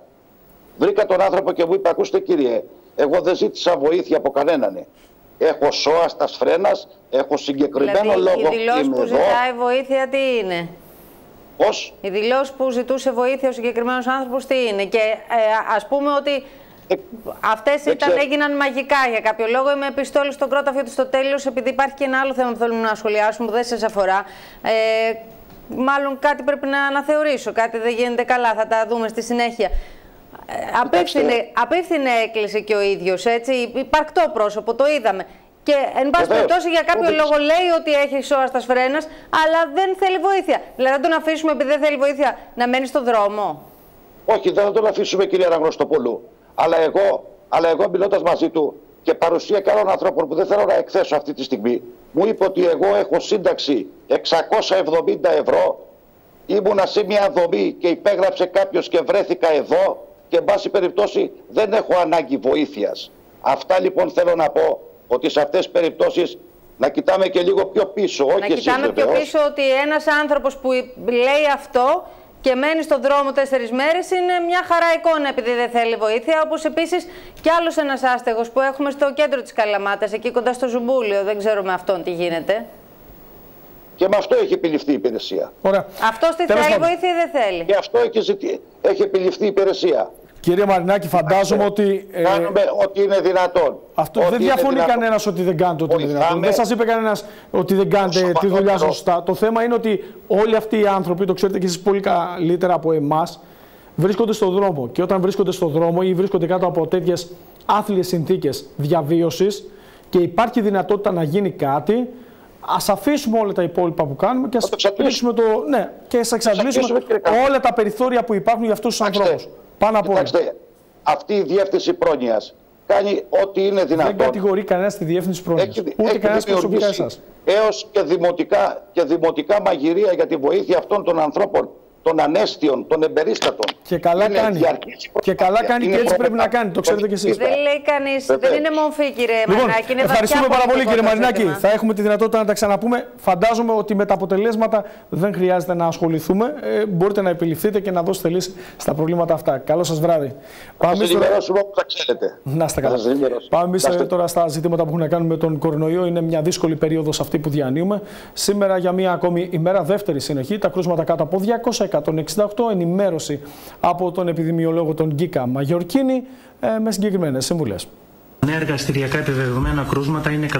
Βρήκα τον άνθρωπο και μου είπε: Ακούστε, κύριε, εγώ δεν ζήτησα βοήθεια από κανέναν. Έχω σώα στα φρένα, έχω συγκεκριμένο δηλαδή, λόγο. Η δηλώση που ζητάει βοήθεια τι είναι; Πώς; Η δηλώση που ζητούσε βοήθεια ο συγκεκριμένος άνθρωπος τι είναι; Και ε, ας πούμε ότι ε, Αυτές ήταν, έγιναν μαγικά για κάποιο λόγο. Είμαι επιστόλης στον κρόταφιο του στο τέλος, επειδή υπάρχει και ένα άλλο θέμα που θέλουμε να σχολιάσουμε που δεν σας αφορά. Ε, μάλλον κάτι πρέπει να αναθεωρήσω. Κάτι δεν γίνεται καλά. Θα τα δούμε στη συνέχεια. Απίφθινε, απίφθινε έκλεισε και ο ίδιος, έτσι. Υπαρκτό πρόσωπο, το είδαμε. Και εν πάση περιπτώσει για κάποιο λόγο λέει ότι έχει σώα στα σφρένας, αλλά δεν θέλει βοήθεια. Δηλαδή δεν τον αφήσουμε επειδή δεν θέλει βοήθεια να μένει στο δρόμο; Όχι, δεν θα τον αφήσουμε κύριε Ραγνωστοπούλου. Αλλά εγώ, αλλά εγώ μιλώντας μαζί του και παρουσία και άλλων ανθρώπων που δεν θέλω να εκθέσω αυτή τη στιγμή, μου είπε ότι εγώ έχω σύνταξη 670 ευρώ. Ήμουνα σε μια δομή και υπέγραψε κάποιος και βρέθηκα εδώ και εν πάση περιπτώσει δεν έχω ανάγκη βοήθειας. Αυτά λοιπόν θέλω να πω ότι σε αυτές τις περιπτώσεις να κοιτάμε και λίγο πιο πίσω. Να όχι κοιτάμε πιο πίσω ότι ένας άνθρωπος που λέει αυτό και μένει στον δρόμο τέσσερις μέρες είναι μια χαρά εικόνα επειδή δεν θέλει βοήθεια. Όπως επίσης και άλλος ένας άστεγος που έχουμε στο κέντρο της Καλαμάτας, εκεί κοντά στο Ζουμπούλιο. Δεν ξέρω με αυτόν τι γίνεται. Και με αυτό έχει επιληφθεί η υπηρεσία. Αυτός τι θέλει βοήθεια ή δεν θέλει; Και αυτό έχει, ζητή, έχει επιληφθεί η υπηρεσία. Κύριε Μαρινάκη, φαντάζομαι ότι. Ε, Κάνουμε ό,τι είναι δυνατόν. Αυτό δεν διαφωνεί κανένας ότι δεν κάνετε ό,τι είναι δυνατόν. Δεν σας είπε κανένας ότι δεν κάνετε τη δουλειά σωστά. Το θέμα είναι ότι όλοι αυτοί οι άνθρωποι, το ξέρετε και εσείς πολύ καλύτερα από εμάς, βρίσκονται στον δρόμο. Και όταν βρίσκονται στον δρόμο ή βρίσκονται κάτω από τέτοιες άθλιες συνθήκες διαβίωσης και υπάρχει δυνατότητα να γίνει κάτι, Α αφήσουμε όλα τα υπόλοιπα που κάνουμε και ας κλείσουμε το. Ναι, και ας εξαντλήσουμε όλα τα περιθώρια που υπάρχουν για αυτούς τους ανθρώπους. Πάνω από όλα. Αυτή η διεύθυνση πρόνοιας κάνει ό,τι είναι δυνατόν. Δεν κατηγορεί κανένας τη διεύθυνση πρόνοιας. Ούτε κανένας προσωπικά εσάς. Έως και δημοτικά, και δημοτικά μαγειρία για τη βοήθεια αυτών των ανθρώπων των ανέστιων, των εμπερίστατων. Και καλά είναι κάνει. Και καλά κάνει και έτσι πρέπει να κάνει. Το ξέρετε κι εσείς. Δεν λέει κανείς. Δεν είναι μορφή, κύριε λοιπόν, Μαρινάκη. Είναι ευχαριστούμε πάρα πολύ, κύριε Μαρινάκη. Θα έχουμε τη δυνατότητα να τα ξαναπούμε. Φαντάζομαι ότι με τα αποτελέσματα δεν χρειάζεται να ασχοληθούμε. Ε, μπορείτε να επιληφθείτε και να δώσετε λύση στα προβλήματα αυτά. Καλό σας βράδυ. Πάμε στο... θα ξέρετε. Να είστε καλά. Πάμε τώρα στα ζητήματα που έχουν να κάνουν με τον κορονοϊό. Είναι μια δύσκολη περίοδος αυτή που διανύουμε. Σήμερα για μια ακόμη ημέρα, δεύτερη συνεχή, τα κρούσματα κάτω από 200 168 ενημέρωση από τον επιδημιολόγο τον Γκίκα Μαγιορκίνη ε, με συγκεκριμένες συμβουλές. Νέα εργαστηριακά επιβεβαιωμένα κρούσματα είναι 168,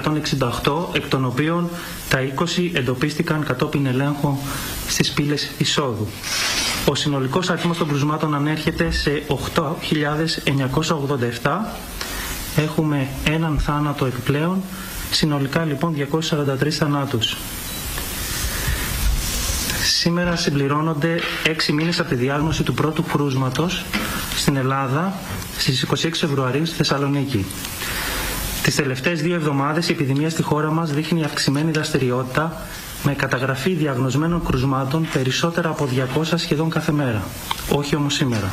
εκ των οποίων τα 20 εντοπίστηκαν κατόπιν ελέγχου στις πύλες εισόδου. Ο συνολικός αριθμός των κρούσματων ανέρχεται σε 8.987. Έχουμε έναν θάνατο επιπλέον, συνολικά λοιπόν 243 θανάτους. Σήμερα συμπληρώνονται έξι μήνες από τη διάγνωση του πρώτου κρούσματος στην Ελλάδα στις 26 Φεβρουαρίου στη Θεσσαλονίκη. Τις τελευταίες δύο εβδομάδες η επιδημία στη χώρα μας δείχνει αυξημένη δραστηριότητα με καταγραφή διαγνωσμένων κρουσμάτων περισσότερα από 200 σχεδόν κάθε μέρα. Όχι όμως σήμερα.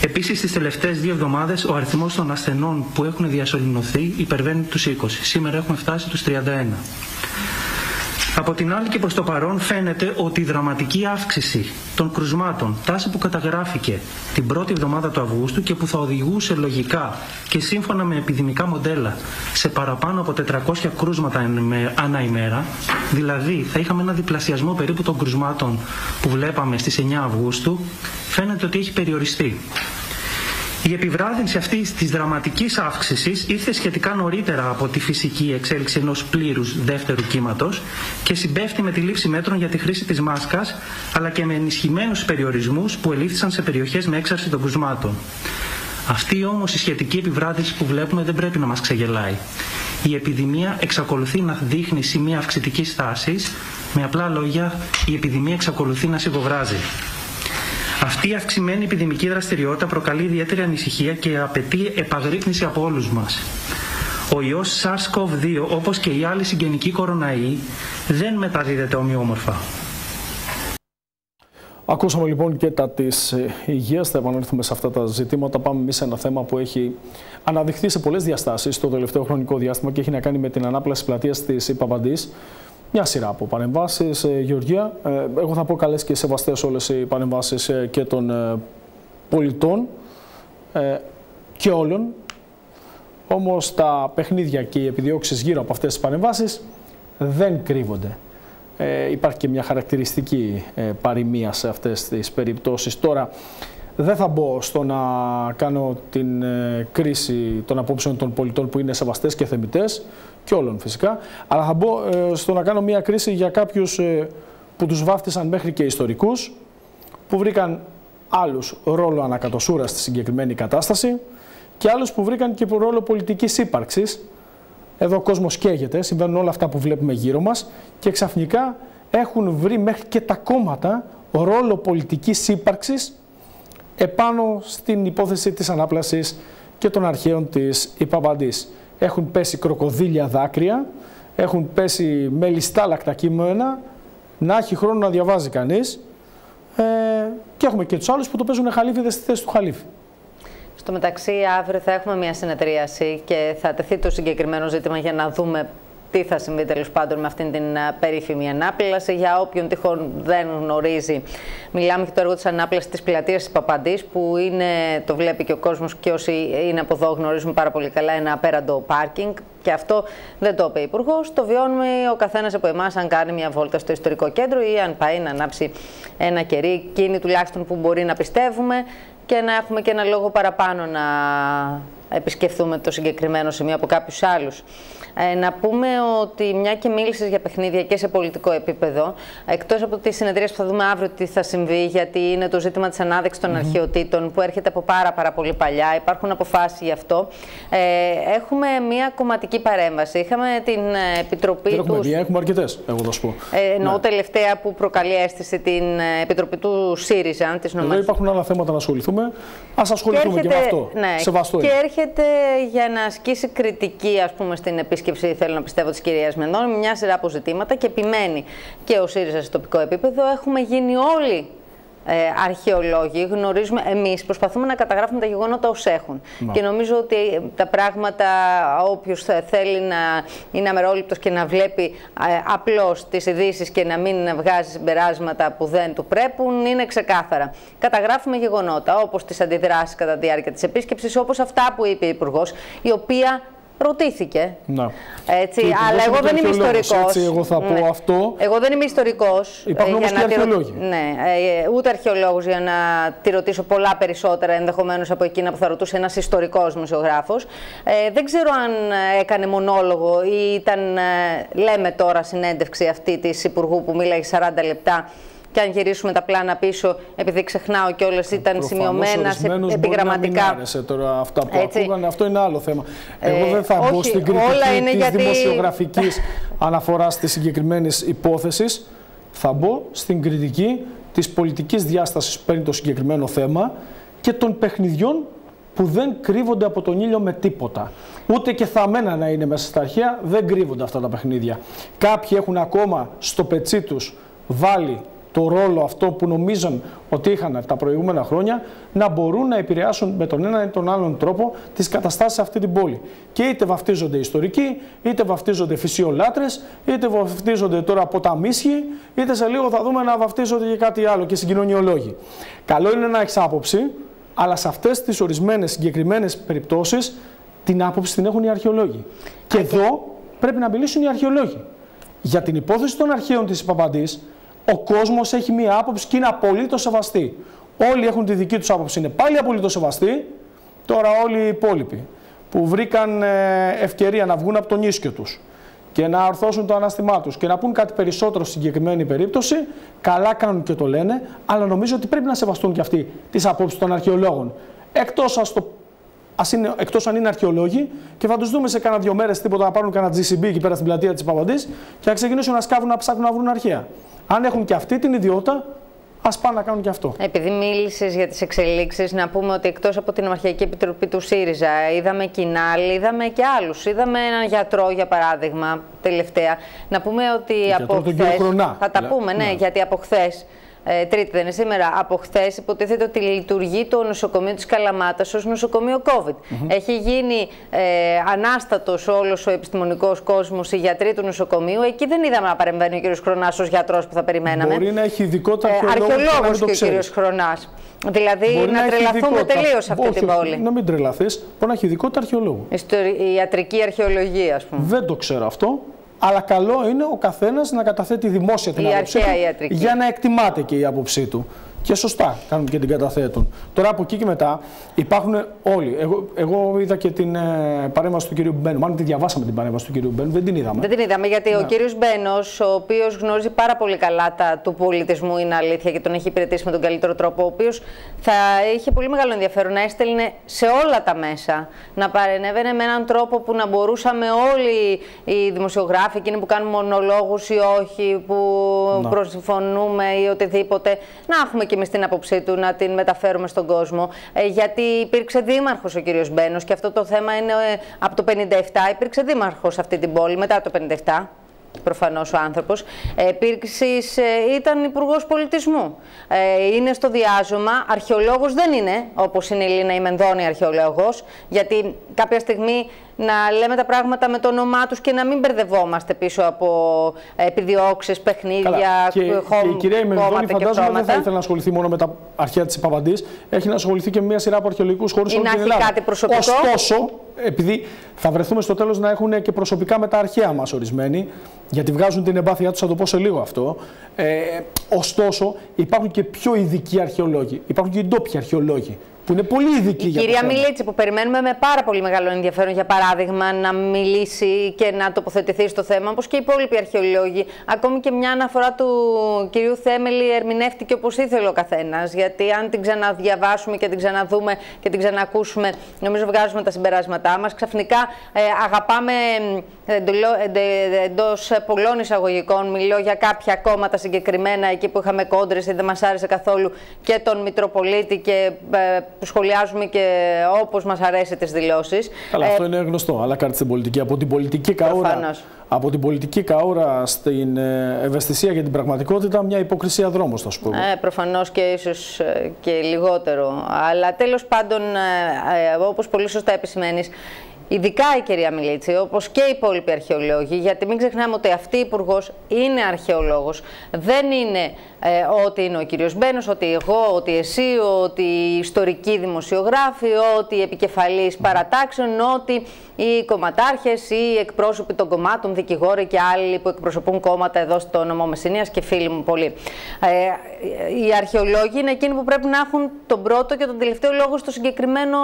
Επίσης, τις τελευταίες δύο εβδομάδες ο αριθμός των ασθενών που έχουν διασωληνωθεί υπερβαίνει τους 20. Σήμερα έχουμε φτάσει τους 31. Από την άλλη και προς το παρόν φαίνεται ότι η δραματική αύξηση των κρουσμάτων, τάση που καταγράφηκε την πρώτη εβδομάδα του Αυγούστου και που θα οδηγούσε λογικά και σύμφωνα με επιδημικά μοντέλα σε παραπάνω από 400 κρούσματα ανά ημέρα, δηλαδή θα είχαμε ένα διπλασιασμό περίπου των κρουσμάτων που βλέπαμε στις 9 Αυγούστου, φαίνεται ότι έχει περιοριστεί. Η επιβράδυνση αυτής της δραματικής αύξησης ήρθε σχετικά νωρίτερα από τη φυσική εξέλιξη ενός πλήρους δεύτερου κύματος και συμπέφτει με τη λήψη μέτρων για τη χρήση της μάσκας αλλά και με ενισχυμένους περιορισμούς που ελήφθησαν σε περιοχές με έξαρση των κρουσμάτων. Αυτή όμως η σχετική επιβράδυνση που βλέπουμε δεν πρέπει να μας ξεγελάει. Η επιδημία εξακολουθεί να δείχνει σημεία αυξητικής τάση. Με απλά λόγια, η επιδημία εξακολουθεί να σιγοβράζει. Αυτή η αυξημένη επιδημική δραστηριότητα προκαλεί ιδιαίτερη ανησυχία και απαιτεί επαγρύπνηση από όλους μας. Ο ιός SARS-CoV-2, όπως και οι άλλοι συγγενικοί κοροναίοι, δεν μεταδίδεται ομοιόμορφα. Ακούσαμε λοιπόν και τα της ε, υγείας. Θα επανέλθουμε σε αυτά τα ζητήματα. Πάμε εμείς σε ένα θέμα που έχει αναδειχθεί σε πολλές διαστάσεις το τελευταίο χρονικό διάστημα και έχει να κάνει με την ανάπλαση πλατείας της Παπαντής μια σειρά από παρεμβάσεις. Ε, Γεωργία, ε, εγώ θα πω καλές και σεβαστές όλες οι παρεμβάσεις ε, και των πολιτών και όλων. Όμως τα παιχνίδια και οι επιδιώξεις γύρω από αυτές τις παρεμβάσεις δεν κρύβονται. Ε, υπάρχει και μια χαρακτηριστική ε, παροιμία σε αυτές τις περιπτώσεις. Τώρα, δεν θα μπω στο να κάνω την κρίση των απόψεων των πολιτών που είναι σεβαστές και θεμητές και όλων φυσικά. Αλλά θα μπω ε, στο να κάνω μια κρίση για κάποιους ε, που τους βάφτισαν μέχρι και ιστορικούς, που βρήκαν άλλους ρόλο ανακατοσούρας στη συγκεκριμένη κατάσταση και άλλους που βρήκαν και ρόλο πολιτικής ύπαρξης. Εδώ ο κόσμος καίγεται, συμβαίνουν όλα αυτά που βλέπουμε γύρω μας και ξαφνικά έχουν βρει μέχρι και τα κόμματα ρόλο πολιτικής ύπαρξης επάνω στην υπόθεση της ανάπλασης και των αρχαίων της Ιπαπαντής έχουν πέσει κροκοδίλια δάκρυα, έχουν πέσει μελιστάλακτα κείμενα, να έχει χρόνο να διαβάζει κανείς ε, και έχουμε και τους άλλους που το παίζουν χαλίφιδες στη θέση του χαλίφη. Στο μεταξύ, αύριο θα έχουμε μια συνεδρίαση και θα τεθεί το συγκεκριμένο ζήτημα για να δούμε τι θα συμβεί τέλος πάντων με αυτήν την περίφημη ανάπλαση. Για όποιον τυχόν δεν γνωρίζει, μιλάμε για το έργο της ανάπλασης της πλατείας της Παπαντής, που είναι, το βλέπει και ο κόσμος και όσοι είναι από εδώ γνωρίζουν πάρα πολύ καλά, ένα απέραντο πάρκινγκ. Και αυτό δεν το είπε ο Υπουργός. Το βιώνουμε ο καθένας από εμάς, αν κάνει μια βόλτα στο ιστορικό κέντρο ή αν πάει να ανάψει ένα κερί, εκείνη τουλάχιστον που μπορεί να πιστεύουμε και να έχουμε και ένα λόγο παραπάνω να επισκεφθούμε το συγκεκριμένο σημείο από κάποιους άλλους. Ε, να πούμε ότι μια και μίλησες για παιχνίδια και σε πολιτικό επίπεδο, εκτός από τι συνεδρίε που θα δούμε αύριο τι θα συμβεί, γιατί είναι το ζήτημα της ανάδειξης των mm αρχαιοτήτων που έρχεται από πάρα, πάρα πολύ παλιά, υπάρχουν αποφάσεις γι' αυτό. Ε, έχουμε μια κομματική παρέμβαση. Είχαμε την ε, Επιτροπή Δεν έχουμε μία, έχουμε αρκετές, εγώ θα σου πω. Ε, εννοώ ναι. τελευταία που προκαλεί αίσθηση την ε, Επιτροπή του ΣΥΡΙΖΑ. Της Εδώ υπάρχουν άλλα θέματα να ασχοληθούμε. Α ασχοληθούμε και, έρχεται, και με αυτό. Ναι, Σεβαστό και έρχεται για να ασκήσει κριτική, ας πούμε, στην επίσκεψη επίσκεψη, θέλω να πιστεύω, της κυρίας Μενδώνη, με μια σειρά από ζητήματα και επιμένει και ο ΣΥΡΙΖΑ σε τοπικό επίπεδο. Έχουμε γίνει όλοι ε, αρχαιολόγοι, γνωρίζουμε, εμείς προσπαθούμε να καταγράφουμε τα γεγονότα ως έχουν. Και νομίζω ότι τα πράγματα, όποιος θέλει να είναι αμερόληπτος και να βλέπει ε, απλώς τις ειδήσει και να μην βγάζει συμπεράσματα που δεν του πρέπουν, είναι ξεκάθαρα. Καταγράφουμε γεγονότα, όπως τις αντιδράσεις κατά τη διάρκεια της επίσκεψης, όπως αυτά που είπε η υπουργός, η οποία ρωτήθηκε. Να. Έτσι, αλλά εγώ δεν είμαι ιστορικός. Έτσι, εγώ θα πω ναι. αυτό. Εγώ δεν είμαι ιστορικός. Υπάρχουν όμως και αρχαιολόγοι. Ναι, ε, ούτε αρχαιολόγος για να τη ρωτήσω πολλά περισσότερα ενδεχομένως από εκείνα που θα ρωτούσε ένας ιστορικός δημοσιογράφο. Ε, δεν ξέρω αν έκανε μονόλογο ή ήταν, ε, λέμε τώρα, συνέντευξη αυτή της Υπουργού που μίλαγε 40 λεπτά και αν γυρίσουμε τα πλάνα πίσω, επειδή ξεχνάω και όλε ήταν σημειωμένα σε επιγραμματικά. Να άρεσε τώρα αυτά που Έτσι. ακούγανε, αυτό είναι άλλο θέμα. Εγώ δεν θα ε, μπω στην κριτική της γιατί... δημοσιογραφικής αναφοράς της συγκεκριμένης υπόθεσης. Θα μπω στην κριτική της πολιτικής διάστασης που παίρνει το συγκεκριμένο θέμα και των παιχνιδιών που δεν κρύβονται από τον ήλιο με τίποτα. Ούτε και θαμμένα να είναι μέσα στα αρχαία, δεν κρύβονται αυτά τα παιχνίδια. Κάποιοι έχουν ακόμα στο πετσί τους βάλει το ρόλο αυτό που νομίζαν ότι είχαν τα προηγούμενα χρόνια να μπορούν να επηρεάσουν με τον ένα ή τον άλλον τρόπο τις καταστάσεις σε αυτή την πόλη. Και είτε βαφτίζονται ιστορικοί, είτε βαφτίζονται φυσιολάτρες, είτε βαφτίζονται τώρα ποταμίσχοι, είτε σε λίγο θα δούμε να βαφτίζονται και κάτι άλλο και συγκοινωνιολόγοι. Καλό είναι να έχεις άποψη, αλλά σε αυτές τις ορισμένες συγκεκριμένες περιπτώσεις την άποψη την έχουν οι αρχαιολόγοι. Και εδώ πρέπει να μιλήσουν οι αρχαιολόγοι. Για την υπόθεση των αρχαίων της Παπαντής, ο κόσμος έχει μία άποψη και είναι απολύτως σεβαστή. Όλοι έχουν τη δική τους άποψη, είναι πάλι απολύτως σεβαστή. Τώρα όλοι οι υπόλοιποι που βρήκαν ε, ευκαιρία να βγουν από τον ίσκιο τους και να ορθώσουν το ανάστημά τους και να πούν κάτι περισσότερο στη συγκεκριμένη περίπτωση, καλά κάνουν και το λένε, αλλά νομίζω ότι πρέπει να σεβαστούν και αυτοί τις απόψεις των αρχαιολόγων. Εκτός εκτός αν είναι αρχαιολόγοι και θα τους δούμε σε κάνα δύο μέρες τίποτα να πάρουν κανένα GCB εκεί πέρα στην πλατεία της Παπαντής και να ξεκινήσουν να σκάβουν να ψάχνουν να βρουν αρχαία. Αν έχουν και αυτή την ιδιότητα, ας πάνε να κάνουν και αυτό. Επειδή μίλησες για τις εξελίξεις, να πούμε ότι εκτός από την Ομαρχιακή Επιτροπή του ΣΥΡΙΖΑ, είδαμε Κινάλ, είδαμε και άλλους. Είδαμε έναν γιατρό, για παράδειγμα, τελευταία. Να πούμε ότι από χθε. Θα τα πούμε, ναι, ναι. γιατί από χθες ε, τρίτη δεν είναι σήμερα, από χθες υποτίθεται ότι λειτουργεί το νοσοκομείο της Καλαμάτας ως νοσοκομείο COVID. Έχει γίνει ε, ανάστατος όλος ο επιστημονικός κόσμος, οι γιατροί του νοσοκομείου. Εκεί δεν είδαμε να παρεμβαίνει ο κ. Χρονάς ως γιατρός που θα περιμέναμε. Μπορεί να έχει ειδικότητα ε, αρχαιολόγος και ο κ. Χρονάς. Δηλαδή μπορεί να, να τρελαθούμε τελείως αυτή την πόλη. Να μην τρελαθείς, μπορεί να έχει ειδικότητα αρχαιολόγου. Η ιατρική αρχαιολογία, ας πούμε. Δεν το ξέρω αυτό. Αλλά καλό είναι ο καθένας να καταθέτει δημόσια την άποψή του για να εκτιμάται και η άποψή του. Και σωστά κάνουν και την καταθέτουν. Τώρα από εκεί και μετά υπάρχουν όλοι. Εγώ, εγώ είδα και την ε, παρέμβαση του κυρίου Μπένου. Μάλλον τη διαβάσαμε την παρέμβαση του κυρίου Μπένου, δεν την είδαμε. Δεν την είδαμε γιατί ο ναι. κύριος Μπένος, ο οποίος γνωρίζει πάρα πολύ καλά τα του πολιτισμού, είναι αλήθεια και τον έχει υπηρετήσει με τον καλύτερο τρόπο, ο οποίος θα είχε πολύ μεγάλο ενδιαφέρον να έστελνε σε όλα τα μέσα, να παρενέβαινε με έναν τρόπο που να μπορούσαμε όλοι οι δημοσιογράφοι, εκείνοι που κάνουν μονολόγους ή όχι, που να. προσυμφωνούμε ή οτιδήποτε, να έχουμε και εμεί την άποψή του να την μεταφέρουμε στον κόσμο. Ε, γιατί υπήρξε δήμαρχος ο κύριος Μπένος και αυτό το θέμα είναι ε, από το 57 υπήρξε δήμαρχος αυτή την πόλη μετά το 57 προφανώς ο άνθρωπος. Ε, ε, ήταν υπουργός πολιτισμού. Ε, είναι στο διάζωμα. Αρχαιολόγος δεν είναι, όπως είναι η Λίνα Ημενδόνη αρχαιολόγος, γιατί κάποια στιγμή να λέμε τα πράγματα με το όνομά τους και να μην μπερδευόμαστε πίσω από επιδιώξεις, παιχνίδια, και, χώμ, και η κυρία Ημενδόνη φαντάζομαι δεν θα ήθελε να ασχοληθεί μόνο με τα αρχαία της Παπαντής. Έχει να ασχοληθεί και με μια σειρά από αρχαιολογικούς χώρους όλη την Ελλάδα. Κάτι προσωπικό; Ωστόσο, επειδή θα βρεθούμε στο τέλος να έχουν και προσωπικά με τα αρχαία μας ορισμένοι, γιατί βγάζουν την εμπάθειά τους, θα το πω σε λίγο αυτό. Ε, ωστόσο, υπάρχουν και πιο ειδικοί αρχαιολόγοι. Υπάρχουν και ντόπιοι αρχαιολόγοι που είναι πολύ ειδική η για κυρία Μιλίτση, που περιμένουμε με πάρα πολύ μεγάλο ενδιαφέρον, για παράδειγμα, να μιλήσει και να τοποθετηθεί στο θέμα, όπως και οι υπόλοιποι αρχαιολόγοι. Ακόμη και μια αναφορά του κυρίου Θέμελη ερμηνεύτηκε όπως ήθελε ο καθένας. Γιατί αν την ξαναδιαβάσουμε και την ξαναδούμε και την ξανακούσουμε, νομίζω βγάζουμε τα συμπεράσματά μας. Ξαφνικά ε, αγαπάμε εντός πολλών εισαγωγικών, μιλώ για κάποια κόμματα συγκεκριμένα, εκεί που είχαμε κόντρες ή δεν μας άρεσε καθόλου και τον Μητροπολίτη και ε, που σχολιάζουμε και όπως μας αρέσει τις δηλώσεις. Καλά, ε, αυτό είναι γνωστό, αλλά κάτι στην πολιτική. Από την πολιτική καούρα, από την πολιτική καούρα στην ε, ευαισθησία για την πραγματικότητα, μια υποκρισία δρόμος, θα σου πω. Ε, προφανώς και ίσως ε, και λιγότερο. Αλλά τέλος πάντων, ε, όπως πολύ σωστά επισημαίνεις, Ειδικά η κυρία Μιλίτση, όπως και οι υπόλοιποι αρχαιολόγοι, γιατί μην ξεχνάμε ότι αυτή η υπουργός είναι αρχαιολόγος. Δεν είναι ε, ότι είναι ο κύριος Μπένος, ότι εγώ, ότι εσύ, ότι οι ιστορικοί δημοσιογράφοι, ότι οι επικεφαλείς παρατάξεων, ότι οι κομματάρχες, οι εκπρόσωποι των κομμάτων, δικηγόροι και άλλοι που εκπροσωπούν κόμματα εδώ στο νομό Μεσσηνίας και φίλοι μου πολλοί. Ε, οι αρχαιολόγοι είναι εκείνοι που πρέπει να έχουν τον πρώτο και τον τελευταίο λόγο στο συγκεκριμένο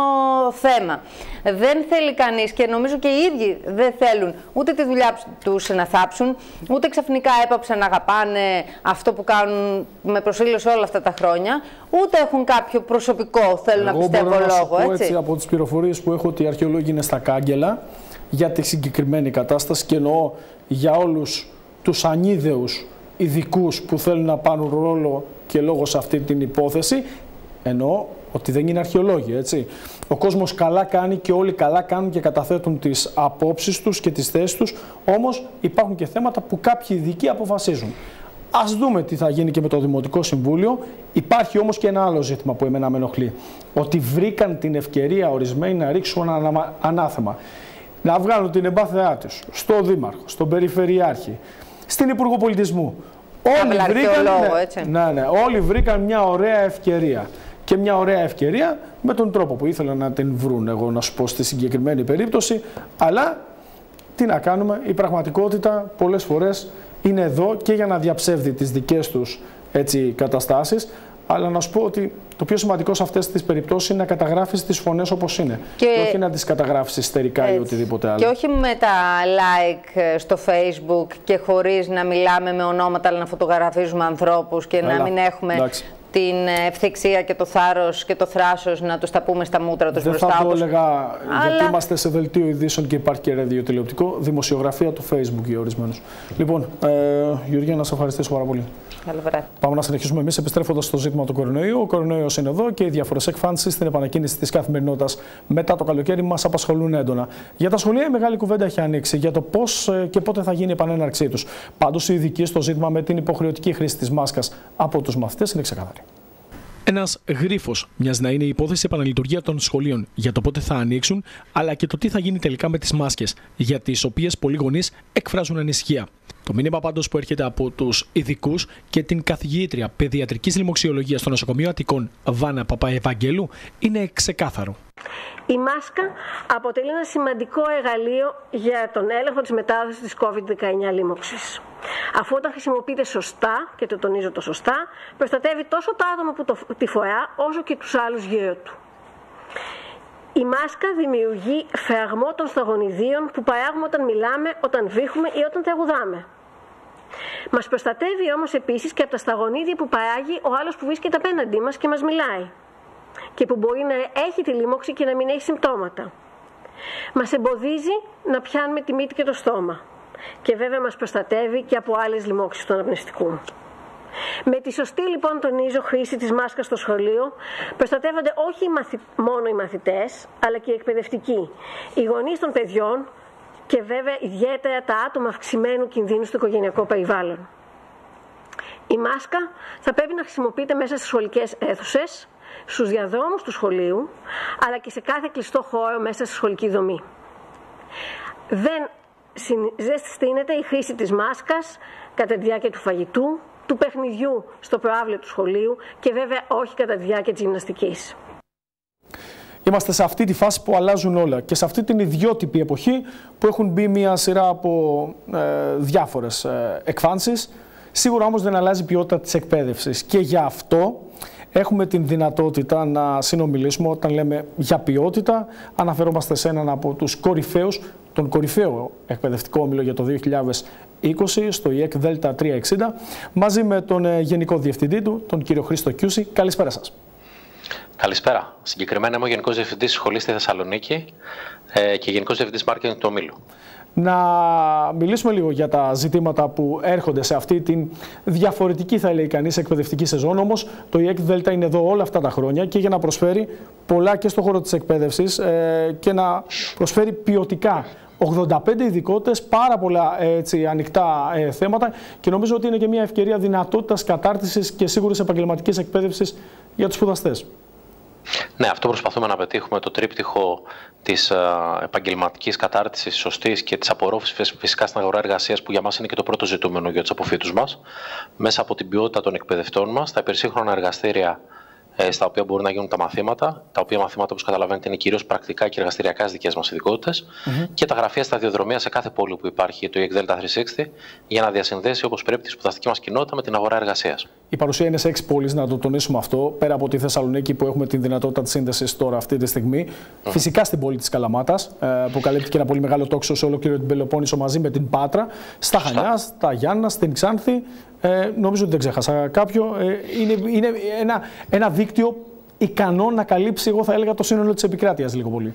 θέμα. Δεν θέλει κανείς και νομίζω και οι ίδιοι δεν θέλουν ούτε τη δουλειά τους να θάψουν, ούτε ξαφνικά έπαψαν να αγαπάνε αυτό που κάνουν με προσήλωση όλα αυτά τα χρόνια, ούτε έχουν κάποιο προσωπικό, θέλω να πιστεύω, μπορώ λόγο. Να έτσι. από τις πληροφορίες που έχω ότι οι αρχαιολόγοι είναι στα κάγκελα για τη συγκεκριμένη κατάσταση και εννοώ για όλους τους ανίδεους ειδικούς που θέλουν να πάρουν ρόλο και λόγο σε αυτή την υπόθεση, εννοώ ότι δεν είναι αρχαιολόγοι. Έτσι. Ο κόσμος καλά κάνει και όλοι καλά κάνουν και καταθέτουν τις απόψεις τους και τις θέσεις τους, όμως υπάρχουν και θέματα που κάποιοι ειδικοί αποφασίζουν. Ας δούμε τι θα γίνει και με το Δημοτικό Συμβούλιο. Υπάρχει όμως και ένα άλλο ζήτημα που εμένα με ενοχλεί. Ότι βρήκαν την ευκαιρία ορισμένοι να ρίξουν ένα ανάθεμα. Να βγάλουν την εμπάθειά τους στο Δήμαρχο, στον Περιφερειάρχη, στην Υπουργό Πολιτισμού. Όλοι βρήκαν, λόγο, έτσι. Ναι, ναι, όλοι βρήκαν μια ωραία ευκαιρία. Και μια ωραία ευκαιρία με τον τρόπο που ήθελαν να την βρουν, εγώ να σου πω στη συγκεκριμένη περίπτωση. Αλλά τι να κάνουμε, η πραγματικότητα πολλές φορές είναι εδώ και για να διαψεύδει τις δικές τους έτσι, καταστάσεις, αλλά να σου πω ότι το πιο σημαντικό σε αυτές τις περιπτώσεις είναι να καταγράφεις τις φωνές όπως είναι. Και, και όχι να τις καταγράφεις ιστερικά ή οτιδήποτε άλλο. Και όχι με τα like στο facebook και χωρίς να μιλάμε με ονόματα, αλλά να φωτογραφίζουμε ανθρώπους και να μην έχουμε Εντάξει την ευθεξία και το θάρρος και το θράσος να τους τα πούμε στα μούτρα τους μπροστά του. Δεν θα το έλεγα, Αλλά... γιατί είμαστε σε δελτίο ειδήσεων και υπάρχει και ραδιοτηλεοπτικό, δημοσιογραφία του Facebook για ορισμένους. Λοιπόν, ε, Γεωργία, να σε ευχαριστήσω πάρα πολύ. Καλό βράδυ. Πάμε να συνεχίσουμε εμείς επιστρέφοντας στο ζήτημα του κορονοϊού. Ο κορονοϊός είναι εδώ και οι διαφορέ εκφάνσεις στην επανεκκίνηση της καθημερινότητας μετά το καλοκαίρι μας απασχολούν έντονα. Για τα σχολεία η μεγάλη κουβέντα έχει ανοίξει για το πώς ε, και πότε θα γίνει η επανέναρξή τους. Πάντως οι ειδικοί στο ζήτημα με την υποχρεωτική χρήση της μάσκας από τους μαθητές είναι ξεκάθαροι. Ένας γρίφος μοιάζει να είναι η υπόθεση επαναλειτουργία των σχολείων για το πότε θα ανοίξουν, αλλά και το τι θα γίνει τελικά με τις μάσκες, για τις οποίες πολλοί γονείς εκφράζουν ανησυχία. Το μήνυμα πάντως που έρχεται από τους ειδικούς και την καθηγήτρια παιδιατρικής λοιμοξιολογίας στο νοσοκομείο Αττικών Βάνα Παπαευαγγέλου είναι ξεκάθαρο. Η μάσκα αποτελεί ένα σημαντικό εργαλείο για τον έλεγχο της μετάδοσης της COVID-19 λίμωξης. Αφού όταν χρησιμοποιείται σωστά, και το τονίζω το σωστά, προστατεύει τόσο το άτομο που το, τη φορά, όσο και τους άλλους γύρω του. Η μάσκα δημιουργεί φραγμό των σταγονιδίων που παράγουμε όταν μιλάμε, όταν βήχουμε ή όταν τραγουδάμε. Μας προστατεύει όμως επίσης και από τα σταγονίδια που παράγει ο άλλος που βρίσκεται απέναντί μας και μας μιλάει και που μπορεί να έχει τη λίμωξη και να μην έχει συμπτώματα. Μας εμποδίζει να πιάνουμε τη μύτη και το στόμα και βέβαια μας προστατεύει και από άλλες λοιμώξεις του αναπνευστικού. Με τη σωστή λοιπόν τονίζω χρήση της μάσκας στο σχολείο προστατεύονται όχι μόνο οι μαθητές αλλά και οι εκπαιδευτικοί, οι γονείς των παιδιών και βέβαια ιδιαίτερα τα άτομα αυξημένου κινδύνου στο οικογενειακό περιβάλλον. Η μάσκα θα πρέπει να χρησιμοποιείται μέσα στις σχολικές αίθουσες στους διαδρόμους του σχολείου, αλλά και σε κάθε κλειστό χώρο μέσα στη σχολική δομή. Δεν συστήνεται η χρήση της μάσκας κατά τη διάρκεια του φαγητού, του παιχνιδιού στο προάβλιο του σχολείου και βέβαια όχι κατά τη διάρκεια της γυμναστικής. Είμαστε σε αυτή τη φάση που αλλάζουν όλα και σε αυτή την ιδιότυπη εποχή που έχουν μπει μια σειρά από ε, διάφορες ε, εκφάνσεις. Σίγουρα όμως δεν αλλάζει η ποιότητα της εκπαίδευσης και γι' αυτό έχουμε την δυνατότητα να συνομιλήσουμε όταν λέμε για ποιότητα. Αναφερόμαστε σε έναν από τους κορυφαίους, τον κορυφαίο εκπαιδευτικό όμιλο για το 2020 στο ΙΕΚ ΔΕΛΤΑ 360 μαζί με τον ε, Γενικό Διευθυντή του, τον κύριο Χρήστο Κιούση. Καλησπέρα σας. Καλησπέρα. Συγκεκριμένα είμαι ο Γενικός Διευθυντής Σχολής στη Θεσσαλονίκη ε, και Γενικός Διευθυντής Μάρκετινγκ του Ομίλου να μιλήσουμε λίγο για τα ζητήματα που έρχονται σε αυτή την διαφορετική, θα λέει κανείς, εκπαιδευτική σεζόν. Όμως το ΙΕΚ ΔΕΛΤΑ είναι εδώ όλα αυτά τα χρόνια και για να προσφέρει πολλά και στον χώρο της εκπαίδευσης ε, και να προσφέρει ποιοτικά 85 ειδικότητες, πάρα πολλά έτσι, ανοιχτά ε, θέματα και νομίζω ότι είναι και μια ευκαιρία δυνατότητας κατάρτισης και σίγουρης επαγγελματικής εκπαίδευσης για τους σπουδαστές. Ναι, αυτό προσπαθούμε να πετύχουμε. Το τρίπτυχο της ε, επαγγελματικής κατάρτισης σωστής και της απορρόφησης φυσικά στην αγορά εργασίας, που για μας είναι και το πρώτο ζητούμενο για τους αποφύτου μας, μέσα από την ποιότητα των εκπαιδευτών μας, τα υπερσύγχρονα εργαστήρια ε, στα οποία μπορούν να γίνουν τα μαθήματα, τα οποία μαθήματα, όπως καταλαβαίνετε, είναι κυρίως πρακτικά και εργαστηριακά στις δικές μας ειδικότητες, mm-hmm. και τα γραφεία σταδιοδρομία σε κάθε πόλη που υπάρχει το EEC Delta 360 για να διασυνδέσει όπως πρέπει τη σπουδαστική μας κοινότητα με την αγορά εργασίας. Η παρουσία είναι σε έξι πόλεις, να το τονίσουμε αυτό, πέρα από τη Θεσσαλονίκη που έχουμε την δυνατότητα της σύνδεσης τώρα αυτή τη στιγμή. Mm-hmm. Φυσικά στην πόλη της Καλαμάτας, ε, που καλύπτει και ένα πολύ μεγάλο τόξο σε ολόκληρο την Πελοπόννησο μαζί με την Πάτρα, στα Χανιά, στα Γιάννα, στην Ξάνθη, ε, νομίζω ότι δεν ξέχασα κάποιο. Ε, είναι, είναι ένα, ένα δίκτυο ικανό να καλύψει, εγώ θα έλεγα, το σύνολο της επικράτειας λίγο πολύ.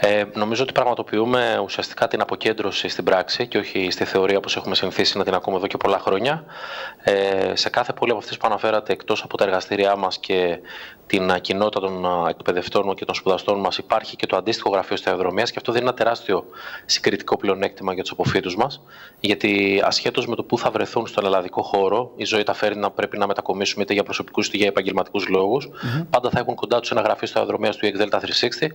Ε, νομίζω ότι πραγματοποιούμε ουσιαστικά την αποκέντρωση στην πράξη και όχι στη θεωρία όπως έχουμε συνηθίσει να την ακούμε εδώ και πολλά χρόνια. Ε, σε κάθε πόλη από αυτές που αναφέρατε, εκτός από τα εργαστήριά μας και την κοινότητα των εκπαιδευτών και των σπουδαστών μας, υπάρχει και το αντίστοιχο γραφείο σταδιοδρομία και αυτό δίνει ένα τεράστιο συγκριτικό πλεονέκτημα για τους αποφύτους μας. Γιατί ασχέτως με το πού θα βρεθούν στον ελλαδικό χώρο, η ζωή τα φέρει να πρέπει να μετακομίσουμε είτε για προσωπικούς είτε για επαγγελματικούς λόγους, mm-hmm. πάντα θα έχουν κοντά τους ένα γραφείο σταδιοδρομία του EXDELTA 360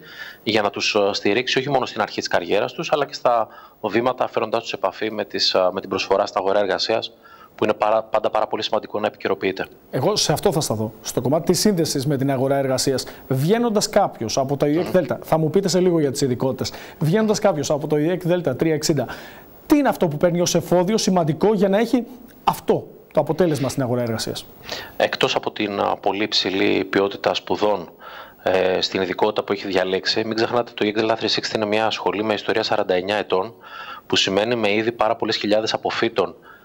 για να τους στηρίξει όχι μόνο στην αρχή της καριέρας τους, αλλά και στα βήματα φέροντάς τους σε επαφή με, τις, με την προσφορά στα αγορά εργασίας που είναι πάρα, πάντα πάρα πολύ σημαντικό να επικαιροποιείται. Εγώ σε αυτό θα σταθώ. Στο κομμάτι της σύνδεσης με την αγορά εργασίας. Βγαίνοντας κάποιος από το ΙΕΚ ΔΕΛΤΑ, θα μου πείτε σε λίγο για τις ειδικότητες, βγαίνοντας κάποιος από το ΙΕΚ ΔΕΛΤΑ 360, τι είναι αυτό που παίρνει ως εφόδιο σημαντικό για να έχει αυτό το αποτέλεσμα στην αγορά εργασίας; Εκτός από την πολύ ψηλή ποιότητα σπουδών ε, στην ειδικότητα που έχει διαλέξει, μην ξεχνάτε το ΙΕΚ ΔΕΛΤΑ 360 είναι μια σχολή με ιστορία 49 ετών, που σημαίνει με ήδη πάρα πολλές χιλιάδες αποφύτων ε,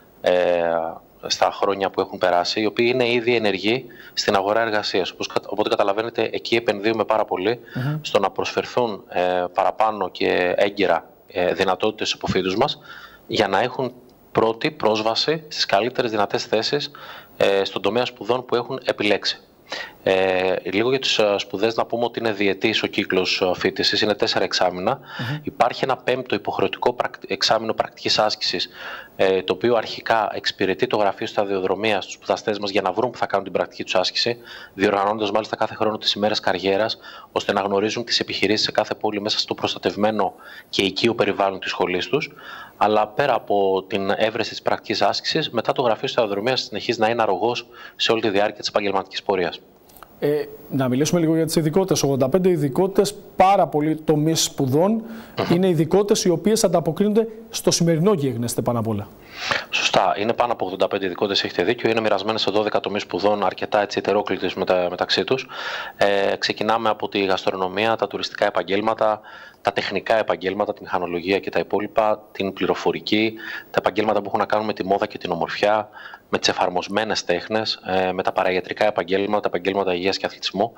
στα χρόνια που έχουν περάσει, οι οποίοι είναι ήδη ενεργοί στην αγορά εργασίας. Οπότε καταλαβαίνετε, εκεί επενδύουμε πάρα πολύ στο να προσφερθούν ε, παραπάνω και έγκαιρα ε, δυνατότητες στους μας για να έχουν πρώτη πρόσβαση στις καλύτερες δυνατές θέσεις ε, στον τομέα σπουδών που έχουν επιλέξει. Ε, λίγο για τις ε, σπουδές να πούμε ότι είναι διετής ο κύκλος ε, φίτησης, είναι τέσσερα εξάμεινα. Υπάρχει ένα πέμπτο υποχρεωτικό εξάμεινο πρακτικής άσκησης, ε, το οποίο αρχικά εξυπηρετεί το γραφείο σταδιοδρομίας στους σπουδαστές μας για να βρουν που θα κάνουν την πρακτική τους άσκηση, διοργανώνοντας μάλιστα κάθε χρόνο τις ημέρες καριέρας, ώστε να γνωρίζουν τις επιχειρήσεις σε κάθε πόλη μέσα στο προστατευμένο και οικείο περιβάλλον της σχολής τους. Αλλά πέρα από την έβρεση της πρακτικής άσκησης, μετά το γραφείο σταδιοδρομίας συνεχίζει να είναι αρρωγός σε όλη τη διάρκεια της επαγγελματικής πορείας. Ε, να μιλήσουμε λίγο για τις ειδικότητες. 85 ειδικότητες, πάρα πολλοί τομείς σπουδών. Είναι ειδικότητες οι οποίες ανταποκρίνονται στο σημερινό γίγνεσθε πάνω απ' όλα. Σωστά. Είναι πάνω από 85 ειδικότητες, έχετε δίκιο. Είναι μοιρασμένες σε 12 τομείς σπουδών, αρκετά έτσι ετερόκλητες μετα, μεταξύ τους. Ε, ξεκινάμε από τη γαστρονομία, τα τουριστικά επαγγέλματα, τα τεχνικά επαγγέλματα, τη μηχανολογία και τα υπόλοιπα, την πληροφορική, τα επαγγέλματα που έχουν να κάνουν με τη μόδα και την ομορφιά, με τις εφαρμοσμένες τέχνες, ε, με τα παραγιατρικά επαγγέλματα, τα επαγγέλματα υγείας και αθλητισμού,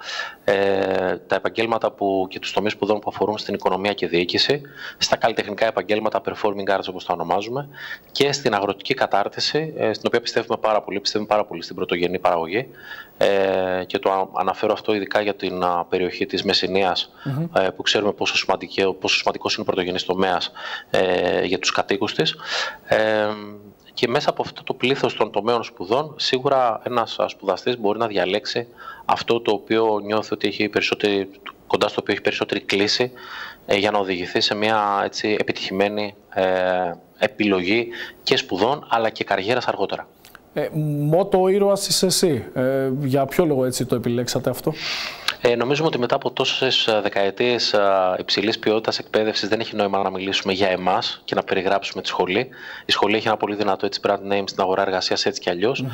ε, τα επαγγέλματα που, και τους τομείς σπουδών που αφορούν στην οικονομία και διοίκηση, στα καλλιτεχνικά επαγγέλματα, performing arts όπως τα ονομάζουμε, και στην αγροτική κατάρτιση, ε, στην οποία πιστεύουμε πάρα πολύ, πιστεύουμε πάρα πολύ στην πρωτογενή παραγωγή. Ε, και το αναφέρω αυτό ειδικά για την περιοχή της Μεσσηνίας, ε, που ξέρουμε πόσο, σημαντικό, πόσο σημαντικός είναι ο πρωτογενής τομέας ε, για τους κατοίκους της. Ε, και μέσα από αυτό το πλήθος των τομέων σπουδών, σίγουρα ένας σπουδαστής μπορεί να διαλέξει αυτό το οποίο νιώθει ότι έχει περισσότερη, κοντά στο οποίο έχει περισσότερη κλίση ε, για να οδηγηθεί σε μια έτσι, επιτυχημένη ε, επιλογή και σπουδών αλλά και καριέρας αργότερα. Ε, μότο ήρωας είσαι εσύ. Ε, για ποιο λόγο έτσι το επιλέξατε αυτό; Ε, νομίζουμε ότι μετά από τόσες δεκαετίες υψηλής ποιότητας εκπαίδευσης δεν έχει νόημα να μιλήσουμε για εμάς και να περιγράψουμε τη σχολή. Η σχολή έχει ένα πολύ δυνατό έτσι, brand name στην αγορά εργασίας έτσι κι αλλιώς.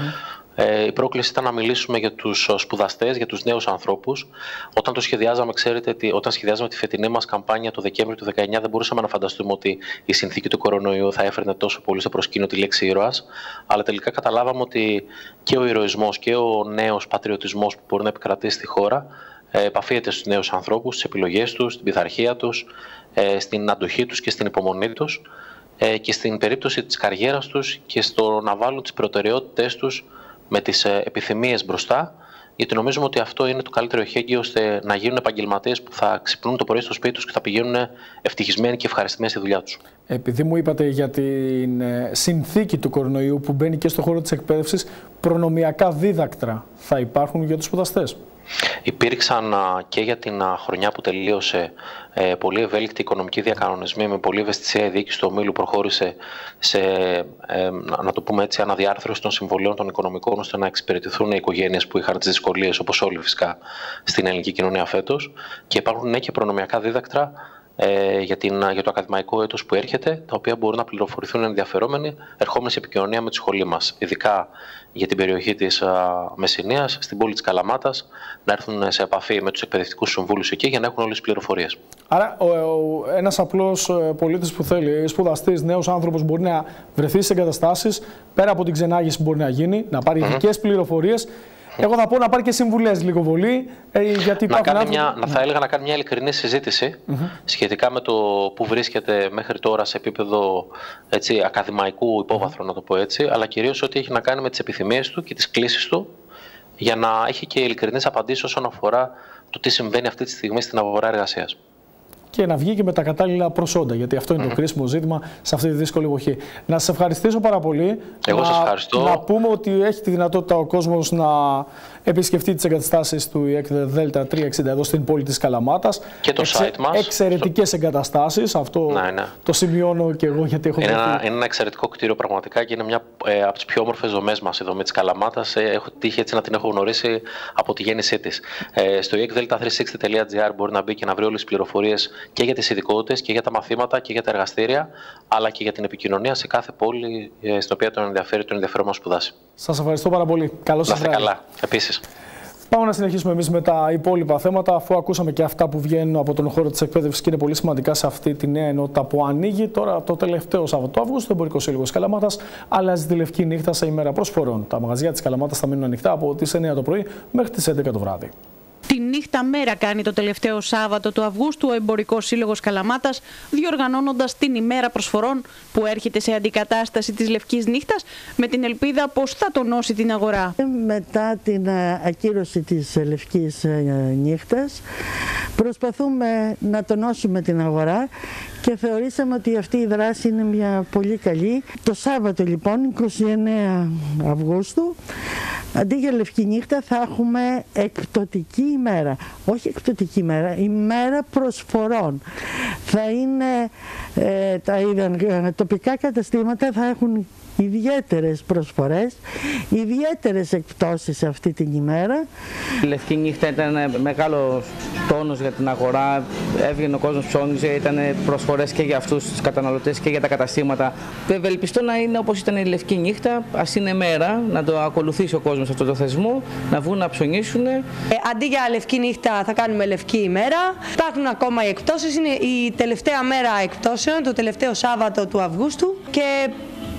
Ε, η πρόκληση ήταν να μιλήσουμε για τους σπουδαστές, για τους νέους ανθρώπους. Όταν το σχεδιάζαμε, ξέρετε, ότι όταν σχεδιάζαμε τη φετινή μας καμπάνια το Δεκέμβριο του 2019, δεν μπορούσαμε να φανταστούμε ότι η συνθήκη του κορονοϊού θα έφερνε τόσο πολύ στο προσκήνιο τη λέξη ήρωας. Αλλά τελικά καταλάβαμε ότι και ο ηρωισμός και ο νέος πατριωτισμός που μπορεί να επικρατήσει στη χώρα ε, επαφίεται στους νέους ανθρώπους, στις επιλογές τους, στην πειθαρχία τους, ε, στην αντοχή τους και στην υπομονή τους ε, και στην περίπτωση της καριέρας τους και στο να βάλουν τις προτεραιότητες τους με τις επιθυμίες μπροστά γιατί νομίζουμε ότι αυτό είναι το καλύτερο εχέγγυο ώστε να γίνουν επαγγελματίες που θα ξυπνούν το πρωί στο σπίτι τους και θα πηγαίνουν ευτυχισμένοι και ευχαριστημένοι στη δουλειά τους. Επειδή μου είπατε για την συνθήκη του κορονοϊού που μπαίνει και στον χώρο της εκπαίδευσης, προνομιακά δίδακτρα θα υπάρχουν για τους σπουδαστές; Υπήρξαν και για την χρονιά που τελείωσε ε, πολύ ευέλικτη οικονομική διακανονισμή με πολύ ευαισθησία η διοίκηση του ομίλου προχώρησε σε, ε, να το πούμε έτσι, αναδιάρθρωση των συμβολίων των οικονομικών ώστε να εξυπηρετηθούν οι οικογένειες που είχαν τις δυσκολίες όπως όλοι φυσικά στην ελληνική κοινωνία φέτος και υπάρχουν ναι και προνομιακά δίδακτρα ε, για, την, για το ακαδημαϊκό έτος που έρχεται, τα οποία μπορούν να πληροφορηθούν ενδιαφερόμενοι ερχόμενοι σε επικοινωνία με τη σχολή μας. Ειδικά για την περιοχή της Μεσσηνίας, στην πόλη της Καλαμάτας, να έρθουν σε επαφή με τους εκπαιδευτικούς συμβούλους εκεί για να έχουν όλες τις πληροφορίες. Άρα, ο, ο, ένας απλός ε, πολίτης που θέλει, σπουδαστής, νέος άνθρωπος, μπορεί να βρεθεί σε εγκαταστάσεις, πέρα από την ξενάγηση που μπορεί να γίνει, να πάρει ειδικές πληροφορίες Εγώ θα πω να πάρει και συμβουλές λίγο πολύ. Ε, γιατί να, κάνει μια, να θα έλεγα να κάνει μια ειλικρινή σχετικά με το που βρίσκεται μέχρι τώρα σε επίπεδο έτσι, ακαδημαϊκού υπόβαθρου, να το πω έτσι, αλλά κυρίως ό,τι έχει να κάνει με τις επιθυμίες του και τις κλήσεις του, για να έχει και ειλικρινείς απαντήσεις όσον αφορά το τι συμβαίνει αυτή τη στιγμή στην αγορά εργασίας και να βγει και με τα κατάλληλα προσόντα. Γιατί αυτό είναι το κρίσιμο ζήτημα σε αυτή τη δύσκολη εποχή. Να σας ευχαριστήσω πάρα πολύ. Εγώ σας ευχαριστώ. Να πούμε ότι έχει τη δυνατότητα ο κόσμος να επισκεφτεί τις εγκαταστάσεις του ΙΕΚ ΔΕΛΤΑ 360 εδώ στην πόλη της Καλαμάτας. Και το Εξε... site μας. Εξαιρετικές στο... εγκαταστάσεις. Αυτό ναι, ναι. το σημειώνω και εγώ γιατί έχω είναι ένα, είναι ένα εξαιρετικό κτίριο πραγματικά και είναι μια ε, από τις πιο όμορφες δομές μας η δομή τη Καλαμάτας. Ε, έχω τύχει έτσι να την έχω γνωρίσει από τη γέννησή της. Ε, στο iekdelta360.gr μπορεί να μπει και να βρει όλες τις πληροφορίες και για τις ειδικότητες και για τα μαθήματα και για τα εργαστήρια, αλλά και για την επικοινωνία σε κάθε πόλη ε, στην οποία τον ενδιαφέρει τον ενδιαφέρον να σπουδάσει. Σας ευχαριστώ πάρα πολύ. Καλώ ήρθατε. καλά. Επίσης. Πάμε να συνεχίσουμε εμείς με τα υπόλοιπα θέματα, αφού ακούσαμε και αυτά που βγαίνουν από τον χώρο της εκπαίδευσης και είναι πολύ σημαντικά σε αυτή τη νέα ενότητα που ανοίγει. Τώρα, το τελευταίο Σαββατό Αύγουστο, το Εμπορικό Σύλλογο Καλαμάτας αλλάζει τη λευκή νύχτα σε ημέρα προσφορών. Τα μαγαζιά της Καλαμάτας θα μείνουν ανοιχτά από τις 9 το πρωί μέχρι τις 11 το βράδυ. Τη νύχτα μέρα κάνει το τελευταίο Σάββατο του Αυγούστου ο Εμπορικός Σύλλογος Καλαμάτας, διοργανώνοντας την ημέρα προσφορών που έρχεται σε αντικατάσταση της Λευκής Νύχτας, με την ελπίδα πως θα τονώσει την αγορά. Μετά την ε, ακύρωση της Λευκής ε, Νύχτας, προσπαθούμε να τονώσουμε την αγορά και θεωρήσαμε ότι αυτή η δράση είναι μια πολύ καλή. Το Σάββατο λοιπόν, 29 Αυγούστου, αντί για λευκή νύχτα θα έχουμε εκπτωτική ημέρα. Όχι εκπτωτική ημέρα, ημέρα προσφορών. Θα είναι, ε, τα τοπικά καταστήματα θα έχουν ιδιαίτερες προσφορές, ιδιαίτερες εκπτώσεις σε αυτή την ημέρα. Η Λευκή Νύχτα ήταν μεγάλος τόνος για την αγορά, έβγαινε ο κόσμος ψώνιζε, ήταν προσφορές και για αυτούς τους καταναλωτές και για τα καταστήματα. Ευελπιστώ να είναι όπως ήταν η Λευκή Νύχτα, ας είναι μέρα, να το ακολουθήσει ο κόσμος αυτό το θεσμό, να βγουν να ψωνίσουν. Ε, αντί για Λευκή Νύχτα θα κάνουμε Λευκή ημέρα. Υπάρχουν ακόμα οι εκπτώσεις, είναι η τελευταία μέρα εκπτώσεων, το τελευταίο Σάββατο του Αυγούστου και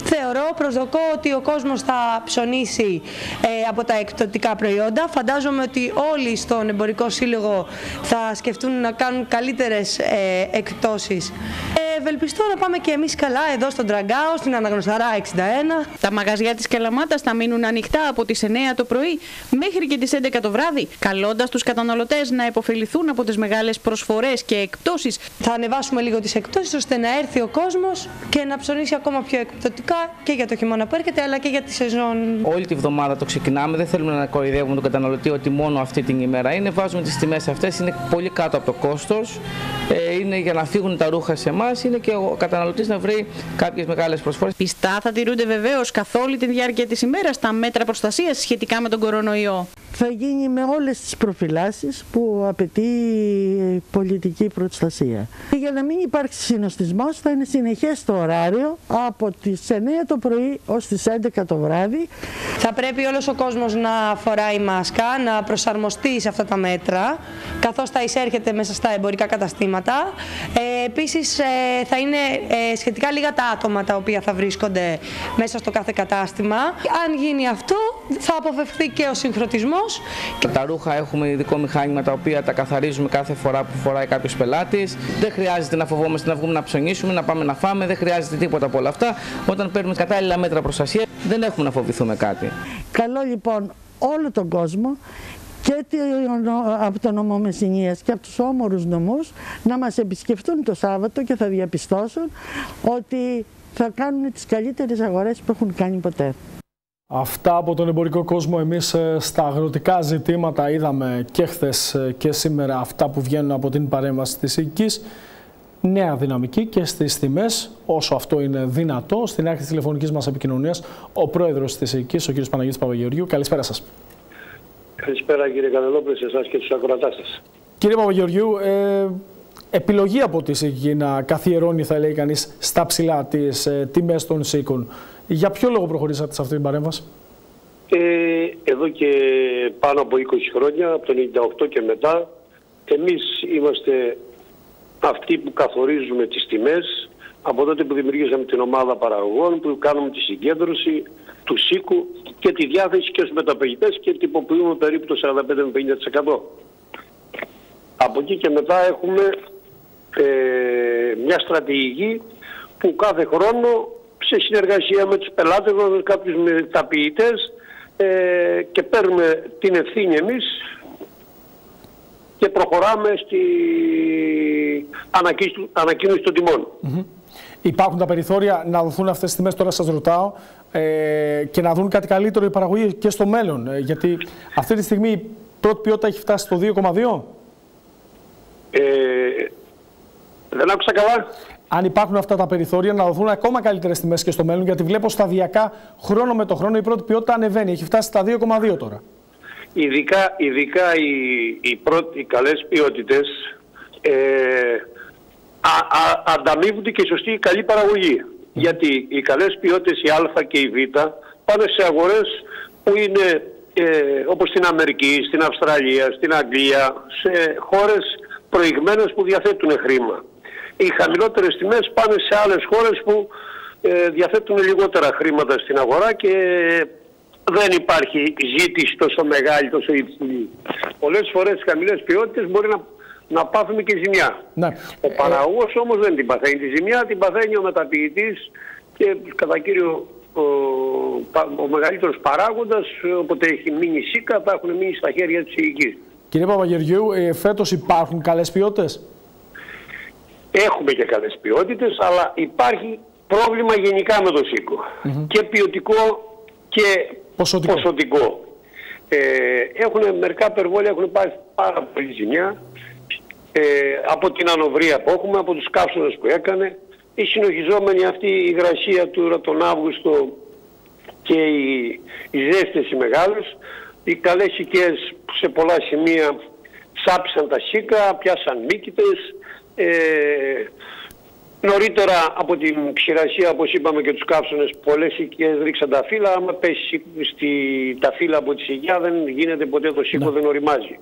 Θεωρώ, προσδοκώ ότι ο κόσμος θα ψωνίσει ε, από τα εκπτωτικά προϊόντα. Φαντάζομαι ότι όλοι στον Εμπορικό Σύλλογο θα σκεφτούν να κάνουν καλύτερες ε, εκπτώσεις. Ε, ευελπιστώ να πάμε και εμείς καλά εδώ στον Τραγκάο, στην Αναγνωσταρά 61. Τα μαγαζιά της Καλαμάτας θα μείνουν ανοιχτά από τις 9 το πρωί μέχρι και τις 11 το βράδυ, καλώντας τους καταναλωτές να υποφεληθούν από τις μεγάλες προσφορές και εκπτώσεις. Θα ανεβάσουμε λίγο τις εκπτώσεις ώστε να έρθει ο κόσμος και να ψωνίσει ακόμα πιο εκπτωτικά και για το χειμώνα που έρχεται, αλλά και για τη σεζόν. Όλη τη βδομάδα το ξεκινάμε. Δεν θέλουμε να κοροϊδεύουμε τον καταναλωτή ότι μόνο αυτή την ημέρα είναι. Βάζουμε τις τιμές αυτές, είναι πολύ κάτω από το κόστος. Ε, είναι για να φύγουν τα ρούχα σε εμάς. Είναι και ο καταναλωτής να βρει κάποιες μεγάλες προσφορές. Πιστά θα τηρούνται βεβαίως καθ' όλη τη διάρκεια της ημέρας τα μέτρα προστασίας σχετικά με τον κορονοϊό. Θα γίνει με όλες τις προφυλάσει που απαιτεί πολιτική προστασία. Και για να μην υπάρξει συνοστισμός, θα είναι συνεχές το ωράριο από τις 9 το πρωί ως τις 11 το βράδυ. Θα πρέπει όλος ο κόσμος να φοράει μάσκα, να προσαρμοστεί σε αυτά τα μέτρα, καθώς θα εισέρχεται μέσα στα εμπορικά καταστήματα. Ε, επίσης ε, θα είναι ε, σχετικά λίγα τα άτομα τα οποία θα βρίσκονται μέσα στο κάθε κατάστημα. Αν γίνει αυτό θα αποφευθεί και ο συγχρονισμός. Τα ρούχα έχουμε ειδικό μηχάνημα τα οποία τα καθαρίζουμε κάθε φορά που φοράει κάποιος πελάτης. Δεν χρειάζεται να φοβόμαστε να βγούμε να ψωνίσουμε, να πάμε να φάμε, δεν χρειάζεται τίποτα από όλα αυτά. Όταν παίρνουμε κατάλληλα μέτρα προστασίας, δεν έχουμε να φοβηθούμε κάτι. Καλό λοιπόν όλο τον κόσμο και από το νομό Μεσσηνίας και από τους όμορους νομούς να μας επισκεφτούν το Σάββατο και θα διαπιστώσουν ότι θα κάνουν τις καλύτερες αγορές που έχουν κάνει ποτέ. Αυτά από τον εμπορικό κόσμο εμείς ε, στα αγροτικά ζητήματα είδαμε και χθες ε, και σήμερα αυτά που βγαίνουν από την παρέμβαση της οικής νέα δυναμική και στις τιμές, όσο αυτό είναι δυνατό. Στην άκρη της τηλεφωνικής μας επικοινωνίας, ο πρόεδρος της ΕΚΙ, ο κ. Παναγιώτης Παπαγεωργίου. Καλησπέρα σας. Καλησπέρα κύριε Κανελόπουλο, σε εσάς και τους ακροατάς σας. Κύριε Παπαγεωργίου, ε, επιλογή από τη ΣΥΚΙ να καθιερώνει, θα λέει κανείς, στα ψηλά τις ε, τιμές των ΣΥΚΟΝ. Για ποιο λόγο προχωρήσατε σε αυτή την παρέμβαση; Ε, εδώ και πάνω από 20 χρόνια, από το 98 και μετά, εμείς είμαστε αυτοί που καθορίζουμε τις τιμές, από τότε που δημιουργήσαμε την ομάδα παραγωγών, που κάνουμε τη συγκέντρωση του ΣΥΚΟΥ και τη διάθεση και στους μεταπαιδητές και τυποποιούμε περίπου το 45 με 50%. Από εκεί και μετά έχουμε ε, μια στρατηγική που κάθε χρόνο σε συνεργασία με τους πελάτες μας, με κάποιους μεταποιητές ε, και παίρνουμε την ευθύνη εμείς και προχωράμε στη ανακοίνωση των τιμών. Υπάρχουν τα περιθώρια να δοθούν αυτές τις τιμές, τώρα σας ρωτάω, ε, και να δουν κάτι καλύτερο η παραγωγή και στο μέλλον. Ε, γιατί αυτή τη στιγμή η πρώτη ποιότητα έχει φτάσει στο 2,2. Ε, δεν άκουσα καλά. Αν υπάρχουν αυτά τα περιθώρια να δοθούν ακόμα καλύτερες τιμές και στο μέλλον, γιατί βλέπω σταδιακά χρόνο με το χρόνο η πρώτη ποιότητα ανεβαίνει. Έχει φτάσει στα 2,2 τώρα. Ειδικά, ειδικά οι, οι, πρώτοι, οι καλές ποιότητες ε, α, α, ανταμείβονται και σωστή καλή παραγωγή. Γιατί οι καλές ποιότητες, η Α και η Β, πάνε σε αγορές που είναι ε, όπως στην Αμερική, στην Αυστραλία, στην Αγγλία, σε χώρες προηγμένες που διαθέτουν χρήμα. Οι χαμηλότερες τιμές πάνε σε άλλες χώρες που ε, διαθέτουν λιγότερα χρήματα στην αγορά και δεν υπάρχει ζήτηση τόσο μεγάλη, τόσο υψηλή. Πολλές φορές τις χαμηλές ποιότητες μπορεί να, να πάθουμε και ζημιά. Ναι. Ο παραγωγός όμως δεν την παθαίνει. Τη ζημιά την παθαίνει ο μεταποιητής και κατά κύριο ο, ο μεγαλύτερος παράγοντας, όποτε έχει μείνει σίκα, θα έχουν μείνει στα χέρια της υγικής. Κύριε Παπαγεωργίου, ε, φέτος υπάρχουν καλές ποιότητες; Έχουμε και καλές ποιότητες, αλλά υπάρχει πρόβλημα γενικά με το σίκο. Και ποιοτικό και ποσοτικό. ποσοτικό. Ε, έχουν, μερικά περβόλια έχουν πάρει πάρα πολύ ζημιά ε, από την ανοβρία που έχουμε, από τους κάψονες που έκανε. Η συνοχιζόμενη αυτή η υγρασία του τον Αύγουστο και οι, οι ζέστες οι μεγάλες, οι καλές οικίες που σε πολλά σημεία σάπισαν τα σίκα, πιάσαν μύκητες, ε, Νωρίτερα από την ξηρασία, όπως είπαμε και τους κάψονες, πολλές οικίες ρίξαν τα φύλλα. Άμα πέσει στη, τα φύλλα από τη σιγιά δεν γίνεται ποτέ το σίκο, ναι. δεν οριμάζει.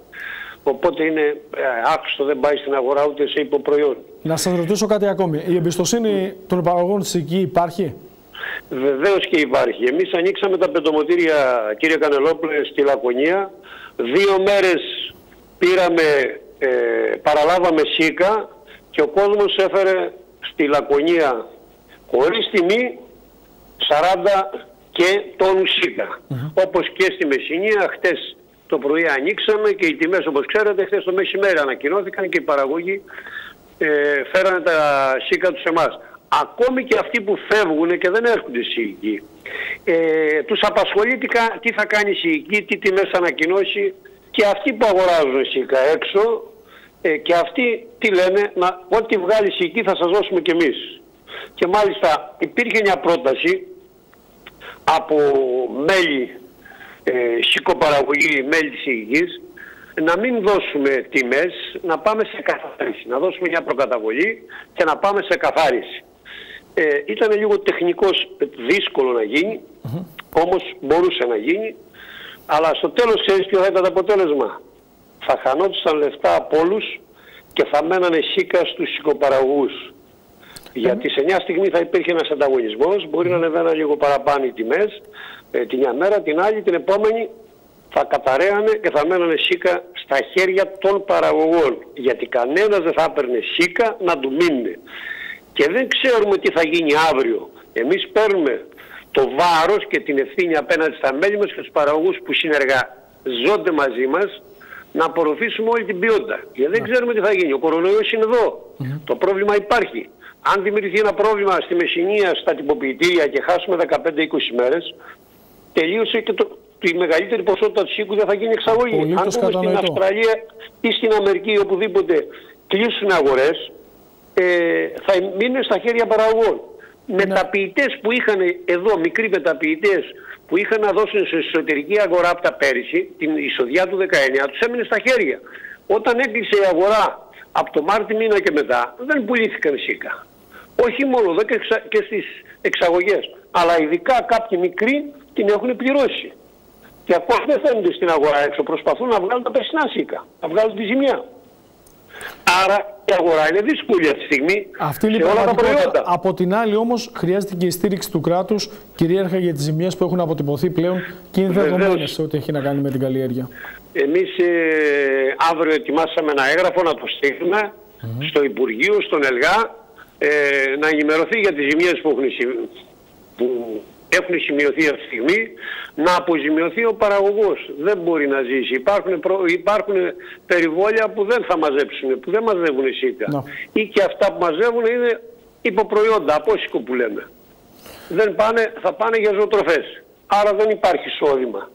Οπότε είναι ε, άκουστο, δεν πάει στην αγορά ούτε σε υποπροϊόν. Να σας ρωτήσω κάτι ακόμη. Η εμπιστοσύνη των παραγωγών της εκεί υπάρχει; Βεβαίως και υπάρχει. Εμείς ανοίξαμε τα πεντομοτήρια, κύριε Κανελόπουλε, στη Λακωνία. Δύο μέρες πήραμε, ε, παραλάβαμε σίκα και ο κόσμος έφερε στη Λακωνία χωρίς τιμή 40 και τόνους σίκα. Όπως και στη Μεσσηνία χτες το πρωί ανοίξαμε και οι τιμές όπως ξέρετε χτες το μεσημέρι ανακοινώθηκαν και οι παραγωγοί ε, φέρανε τα σίκα τους εμάς. Ακόμη και αυτοί που φεύγουν και δεν έρχονται σίκοι. Ε, τους απασχολεί τι, θα κάνει η σίκη, τι τιμές ανακοινώσει και αυτοί που αγοράζουν σίκα έξω ε, και αυτοί τι λένε, να, ό,τι βγάλεις εκεί θα σας δώσουμε κι εμείς. Και μάλιστα υπήρχε μια πρόταση από μέλη ε, σικοπαραγωγή, μέλη της υγιής, να μην δώσουμε τιμές, να πάμε σε καθάριση. Να δώσουμε μια προκαταβολή και να πάμε σε καθάριση. Ε, ήταν λίγο τεχνικός δύσκολο να γίνει, όμως μπορούσε να γίνει, αλλά στο τέλος ξέρεις ποιο θα ήταν το αποτέλεσμα θα χανόντουσαν λεφτά από όλους και θα μένανε σίκα στους σικοπαραγωγούς. Γιατί σε μια στιγμή θα υπήρχε ένας ανταγωνισμός, μπορεί να ανεβαίναν λίγο παραπάνω οι τιμές, ε, την μια μέρα, την άλλη, την επόμενη θα καταραίανε και θα μένανε σίκα στα χέρια των παραγωγών. Γιατί κανένας δεν θα έπαιρνε σίκα να του μείνει. Και δεν ξέρουμε τι θα γίνει αύριο. Εμείς παίρνουμε το βάρος και την ευθύνη απέναντι στα μέλη μας και τους παραγωγούς που συνεργαζόνται μαζί μας να απορροφήσουμε όλη την ποιότητα. Γιατί δεν ξέρουμε τι θα γίνει. Ο κορονοϊός είναι εδώ. Το πρόβλημα υπάρχει. Αν δημιουργηθεί ένα πρόβλημα στη Μεσσηνία, στα τυποποιητήρια και χάσουμε 15-20 μέρες, τελείωσε και το, τη μεγαλύτερη ποσότητα του σύγκου δεν θα γίνει εξαγωγή. Αν πούμε στην Αυστραλία ή στην Αμερική οπουδήποτε κλείσουν αγορές, ε, θα μείνουν στα χέρια παραγωγών. Ναι. Μεταποιητές που είχαν εδώ, μικροί μεταποιητές, που είχαν να δώσουν σε εσωτερική αγορά από τα πέρυσι, την εισοδιά του 19, τους έμεινε στα χέρια. Όταν έκλεισε η αγορά από το Μάρτι μήνα και μετά, δεν πουλήθηκαν σίκα. Όχι μόνο εδώ και στις εξαγωγές, αλλά ειδικά κάποιοι μικροί την έχουν πληρώσει. Και ακόμα δεν στην αγορά έξω, προσπαθούν να βγάλουν τα περσινά σίκα, να βγάλουν τη ζημιά. Άρα η αγορά είναι δύσκολη αυτή τη στιγμή Αυτή είναι η σε όλα τα πραγματικότητα. προϊόντα. Από την άλλη, όμως, χρειάζεται και η στήριξη του κράτους κυρίαρχα για τις ζημιές που έχουν αποτυπωθεί πλέον και είναι Βεβαίως. δεδομένες ό,τι έχει να κάνει με την καλλιέργεια. Εμείς ε, αύριο ετοιμάσαμε ένα έγγραφο να το στείλουμε στο Υπουργείο, στον ΕΛΓΑ, ε, να ενημερωθεί για τις ζημιές που έχουν, συ- που έχουν σημειωθεί αυτή τη στιγμή, να αποζημιωθεί ο παραγωγός. Δεν μπορεί να ζήσει. Υπάρχουν, προ- υπάρχουν περιβόλια που δεν θα μαζέψουν, που δεν μαζεύουν σίκα. Ή και αυτά που μαζεύουν είναι υποπροϊόντα, απόσυκο που λέμε. Δεν πάνε, θα πάνε για ζωοτροφές. Άρα δεν υπάρχει εισόδημα.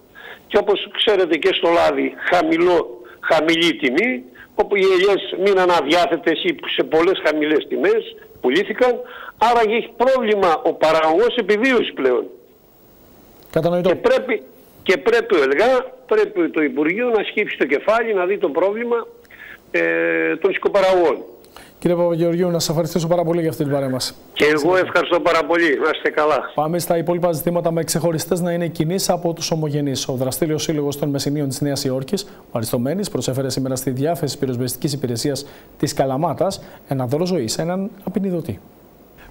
Και όπως ξέρετε και στο λάδι χαμηλό, χαμηλή τιμή, όπου οι ελιές μείναν αδιάθετες ή σε πολλές χαμηλές τιμές, πουλήθηκαν, άρα έχει πρόβλημα ο παραγωγός επιβίωσης πλέον. Κατανοητό. Και πρέπει, και πρέπει ο ΕΛΓΑ, πρέπει το Υπουργείο να σκύψει το κεφάλι, να δει το πρόβλημα ε, των σκοπαραγωγών. Κύριε Παπαγεωργίου, να σας ευχαριστήσω πάρα πολύ για αυτή την παρέμβαση. Και εγώ ευχαριστώ πάρα πολύ. Να είστε καλά. Πάμε στα υπόλοιπα ζητήματα με ξεχωριστές να είναι κοινεί από τους ομογενείς. Ο Δραστήριος Σύλλογος των Μεσηνίων της Νέας Υόρκης, ο Αριστομένης, προσέφερε σήμερα στη διάθεση πυροσβεστικής υπηρεσίας της Καλαμάτας ένα δώρο ζωής σε έναν απεινιδωτή.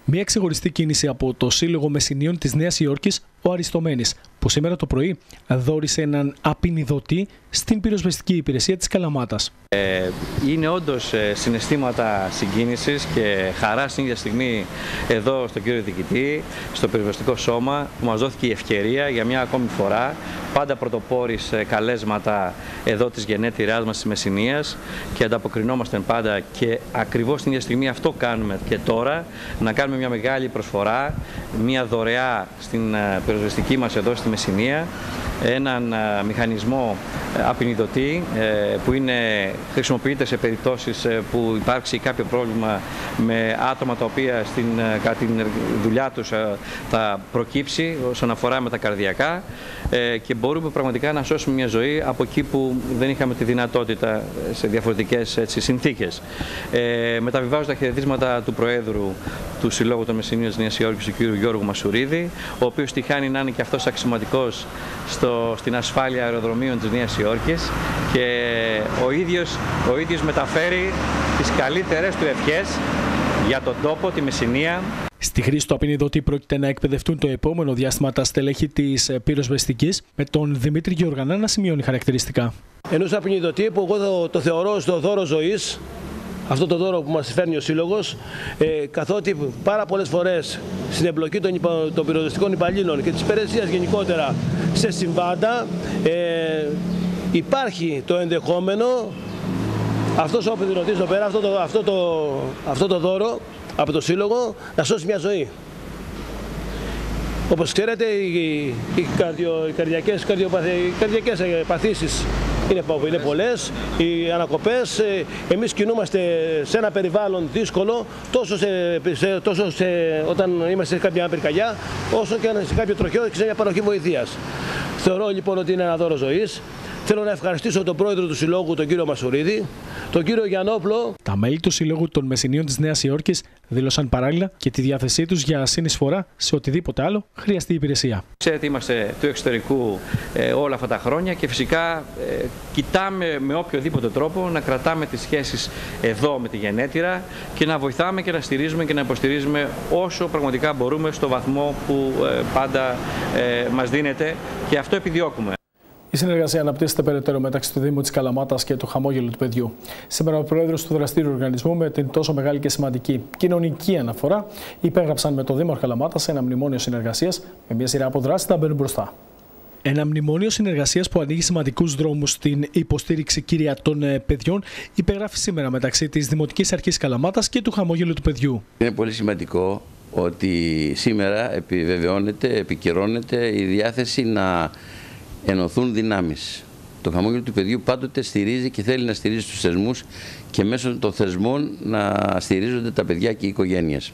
Μια ξεχωριστή κίνηση από το Σύλλογο Μεσηνίων της Νέας Υόρκης, ο Αριστομένης, που σήμερα το πρωί δόρισε έναν απεινιδωτή στην πυροσβεστική υπηρεσία της Καλαμάτας. Ε, είναι όντως συναισθήματα συγκίνησης και χαράς στην ίδια στιγμή εδώ στον κύριο Διοικητή, στο περιβαλλοντικό σώμα, που μας δόθηκε η ευκαιρία για μια ακόμη φορά, πάντα πρωτοπόρης σε καλέσματα εδώ της γενέτειράς μας της Μεσσηνίας και ανταποκρινόμαστε πάντα και ακριβώς την ίδια στιγμή αυτό κάνουμε και τώρα, να κάνουμε μια μεγάλη προσφορά, μια δωρεά στην ε, πυροσβεστική μας εδώ στη Μεσσηνία, έναν ε, μηχανισμό ε, απεινιδωτή ε, που είναι, χρησιμοποιείται σε περιπτώσεις ε, που υπάρξει κάποιο πρόβλημα με άτομα τα οποία στην, ε, κατά την δουλειά τους ε, θα προκύψει όσον αφορά με τα καρδιακά ε, και μπορούμε πραγματικά να σώσουμε μια ζωή από εκεί που δεν είχαμε τη δυνατότητα ε, σε διαφορετικές έτσι, συνθήκες. Ε, μεταβιβάζω τα χαιρετίσματα του Προέδρου του Συλλόγου των Μεσσηνίων της Νέας Υόρκης, του κ. Γιώργου Μασουρίδη, ο οποίος τυχάνει να είναι και αυτός αξιωματικός στο, στην ασφάλεια αεροδρομίων της Νέας Υόρκης και ο ίδιος, ο ίδιος μεταφέρει τις καλύτερες του ευχές για τον τόπο, τη Μεσσηνία. Στη χρήση του απεινιδωτή πρόκειται να εκπαιδευτούν το επόμενο διάστημα τα στελέχη της πυροσβεστικής, με τον Δημήτρη Γεωργανά να σημειώνει χαρακτηριστικά. ενός απεινιδωτή που εγώ το, το θεωρώ στο δώρο ζωής, αυτό το δώρο που μας φέρνει ο Σύλλογος, ε, καθότι πάρα πολλές φορές στην εμπλοκή των, υπα- των πυροσβεστικών υπαλλήλων και της υπηρεσίας γενικότερα σε συμβάντα ε, υπάρχει το ενδεχόμενο αυτός ο απεινιδωτής εδώ πέρα, αυτό το, αυτό, το, αυτό το δώρο από το Σύλλογο να σώσει μια ζωή. Όπως ξέρετε, οι, οι, καρδιο, οι καρδιακές, καρδιοπαθ, οι καρδιακές ε, παθήσεις είναι, πο- είναι πολλές, οι ανακοπές. ε, Εμείς κινούμαστε σε ένα περιβάλλον δύσκολο, τόσο, σε, σε- τόσο σε, όταν είμαστε σε κάποια πυρκαγιά, όσο και σε κάποιο τροχείο και σε μια παροχή βοηθείας. Θεωρώ λοιπόν ότι είναι ένα δώρο ζωής. Θέλω να ευχαριστήσω τον πρόεδρο του Συλλόγου, τον κύριο Μασουρίδη, τον κύριο Γιαννόπλο, Τα μέλη του Συλλόγου των Μεσηνίων της Νέας Υόρκης δήλωσαν παράλληλα και τη διάθεσή τους για συνεισφορά σε οτιδήποτε άλλο χρειαστεί η υπηρεσία. Ξέρετε, είμαστε του εξωτερικού ε, όλα αυτά τα χρόνια και φυσικά ε, κοιτάμε με οποιοδήποτε τρόπο να κρατάμε τις σχέσεις εδώ με τη γενέτειρα και να βοηθάμε και να στηρίζουμε και να υποστηρίζουμε όσο πραγματικά μπορούμε στο βαθμό που ε, πάντα ε, μας δίνεται και αυτό επιδιώκουμε. Η συνεργασία αναπτύσσεται περαιτέρω μεταξύ του Δήμου της Καλαμάτας και του Χαμόγελου του Παιδιού. Σήμερα, ο πρόεδρος του δραστήριου οργανισμού, με την τόσο μεγάλη και σημαντική κοινωνική αναφορά, υπέγραψαν με το Δήμο Καλαμάτας ένα μνημόνιο συνεργασίας με μια σειρά από δράσεις να μπαίνουν μπροστά. Ένα μνημόνιο συνεργασίας που ανοίγει σημαντικούς δρόμους στην υποστήριξη κύρια των ε, παιδιών υπεγράφει σήμερα μεταξύ της Δημοτικής Αρχής Καλαμάτας και του Χαμόγελου του Παιδιού. Είναι πολύ σημαντικό ότι σήμερα επιβεβαιώνεται, επικυρώνεται η διάθεση να ενωθούν δυνάμεις. Το χαμόγελο του παιδιού πάντοτε στηρίζει και θέλει να στηρίζει τους θεσμούς και μέσω των θεσμών να στηρίζονται τα παιδιά και οι οικογένειες.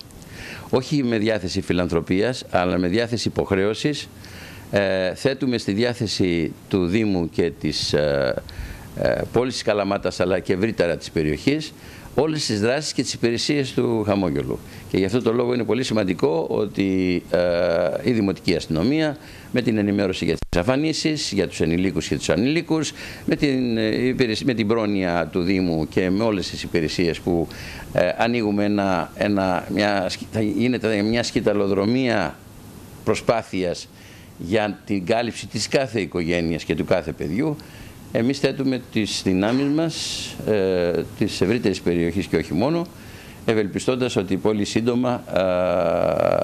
Όχι με διάθεση φιλανθρωπίας, αλλά με διάθεση υποχρέωσης. Ε, θέτουμε στη διάθεση του Δήμου και της ε, ε, πόλης της Καλαμάτας αλλά και ευρύτερα της περιοχής όλες τις δράσεις και τις υπηρεσίες του χαμόγελου. Και γι' αυτό το λόγο είναι πολύ σημαντικό ότι ε, η Δημοτική Αστυνομία με την ενημέρωση για αφανίσεις για τους ενηλίκους και τους ανηλίκους με την, ε, με την πρόνοια του Δήμου και με όλες τις υπηρεσίες που ε, ανοίγουμε ένα, ένα, μια, θα γίνεται μια σκηταλοδρομία προσπάθειας για την κάλυψη της κάθε οικογένειας και του κάθε παιδιού. Εμείς θέτουμε τις δυνάμεις μας ε, της ευρύτερης περιοχής και όχι μόνο ευελπιστώντας ότι πολύ σύντομα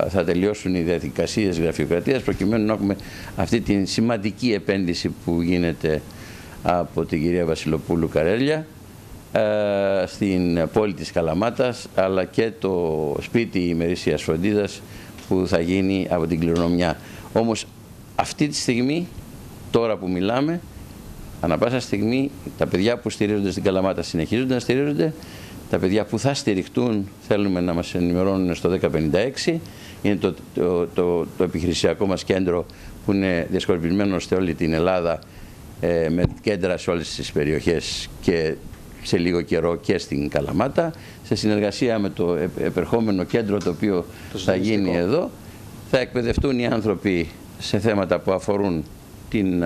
θα τελειώσουν οι διαδικασίες γραφειοκρατίας προκειμένου να έχουμε αυτή τη σημαντική επένδυση που γίνεται από την κυρία Βασιλοπούλου Καρέλια στην πόλη της Καλαμάτας αλλά και το σπίτι ημερήσιας φροντίδας που θα γίνει από την κληρονομιά. Όμως αυτή τη στιγμή, τώρα που μιλάμε, ανα πάσα στιγμή τα παιδιά που στηρίζονται στην Καλαμάτα συνεχίζονται να στηρίζονται τα παιδιά που θα στηριχτούν θέλουμε να μας ενημερώνουν στο 1056. Είναι το, το, το, το επιχειρησιακό μας κέντρο που είναι διασκορπισμένο σε όλη την Ελλάδα ε, με κέντρα σε όλες τις περιοχές και σε λίγο καιρό και στην Καλαμάτα σε συνεργασία με το επερχόμενο κέντρο το οποίο θα γίνει εδώ. Θα εκπαιδευτούν οι άνθρωποι σε θέματα που αφορούν την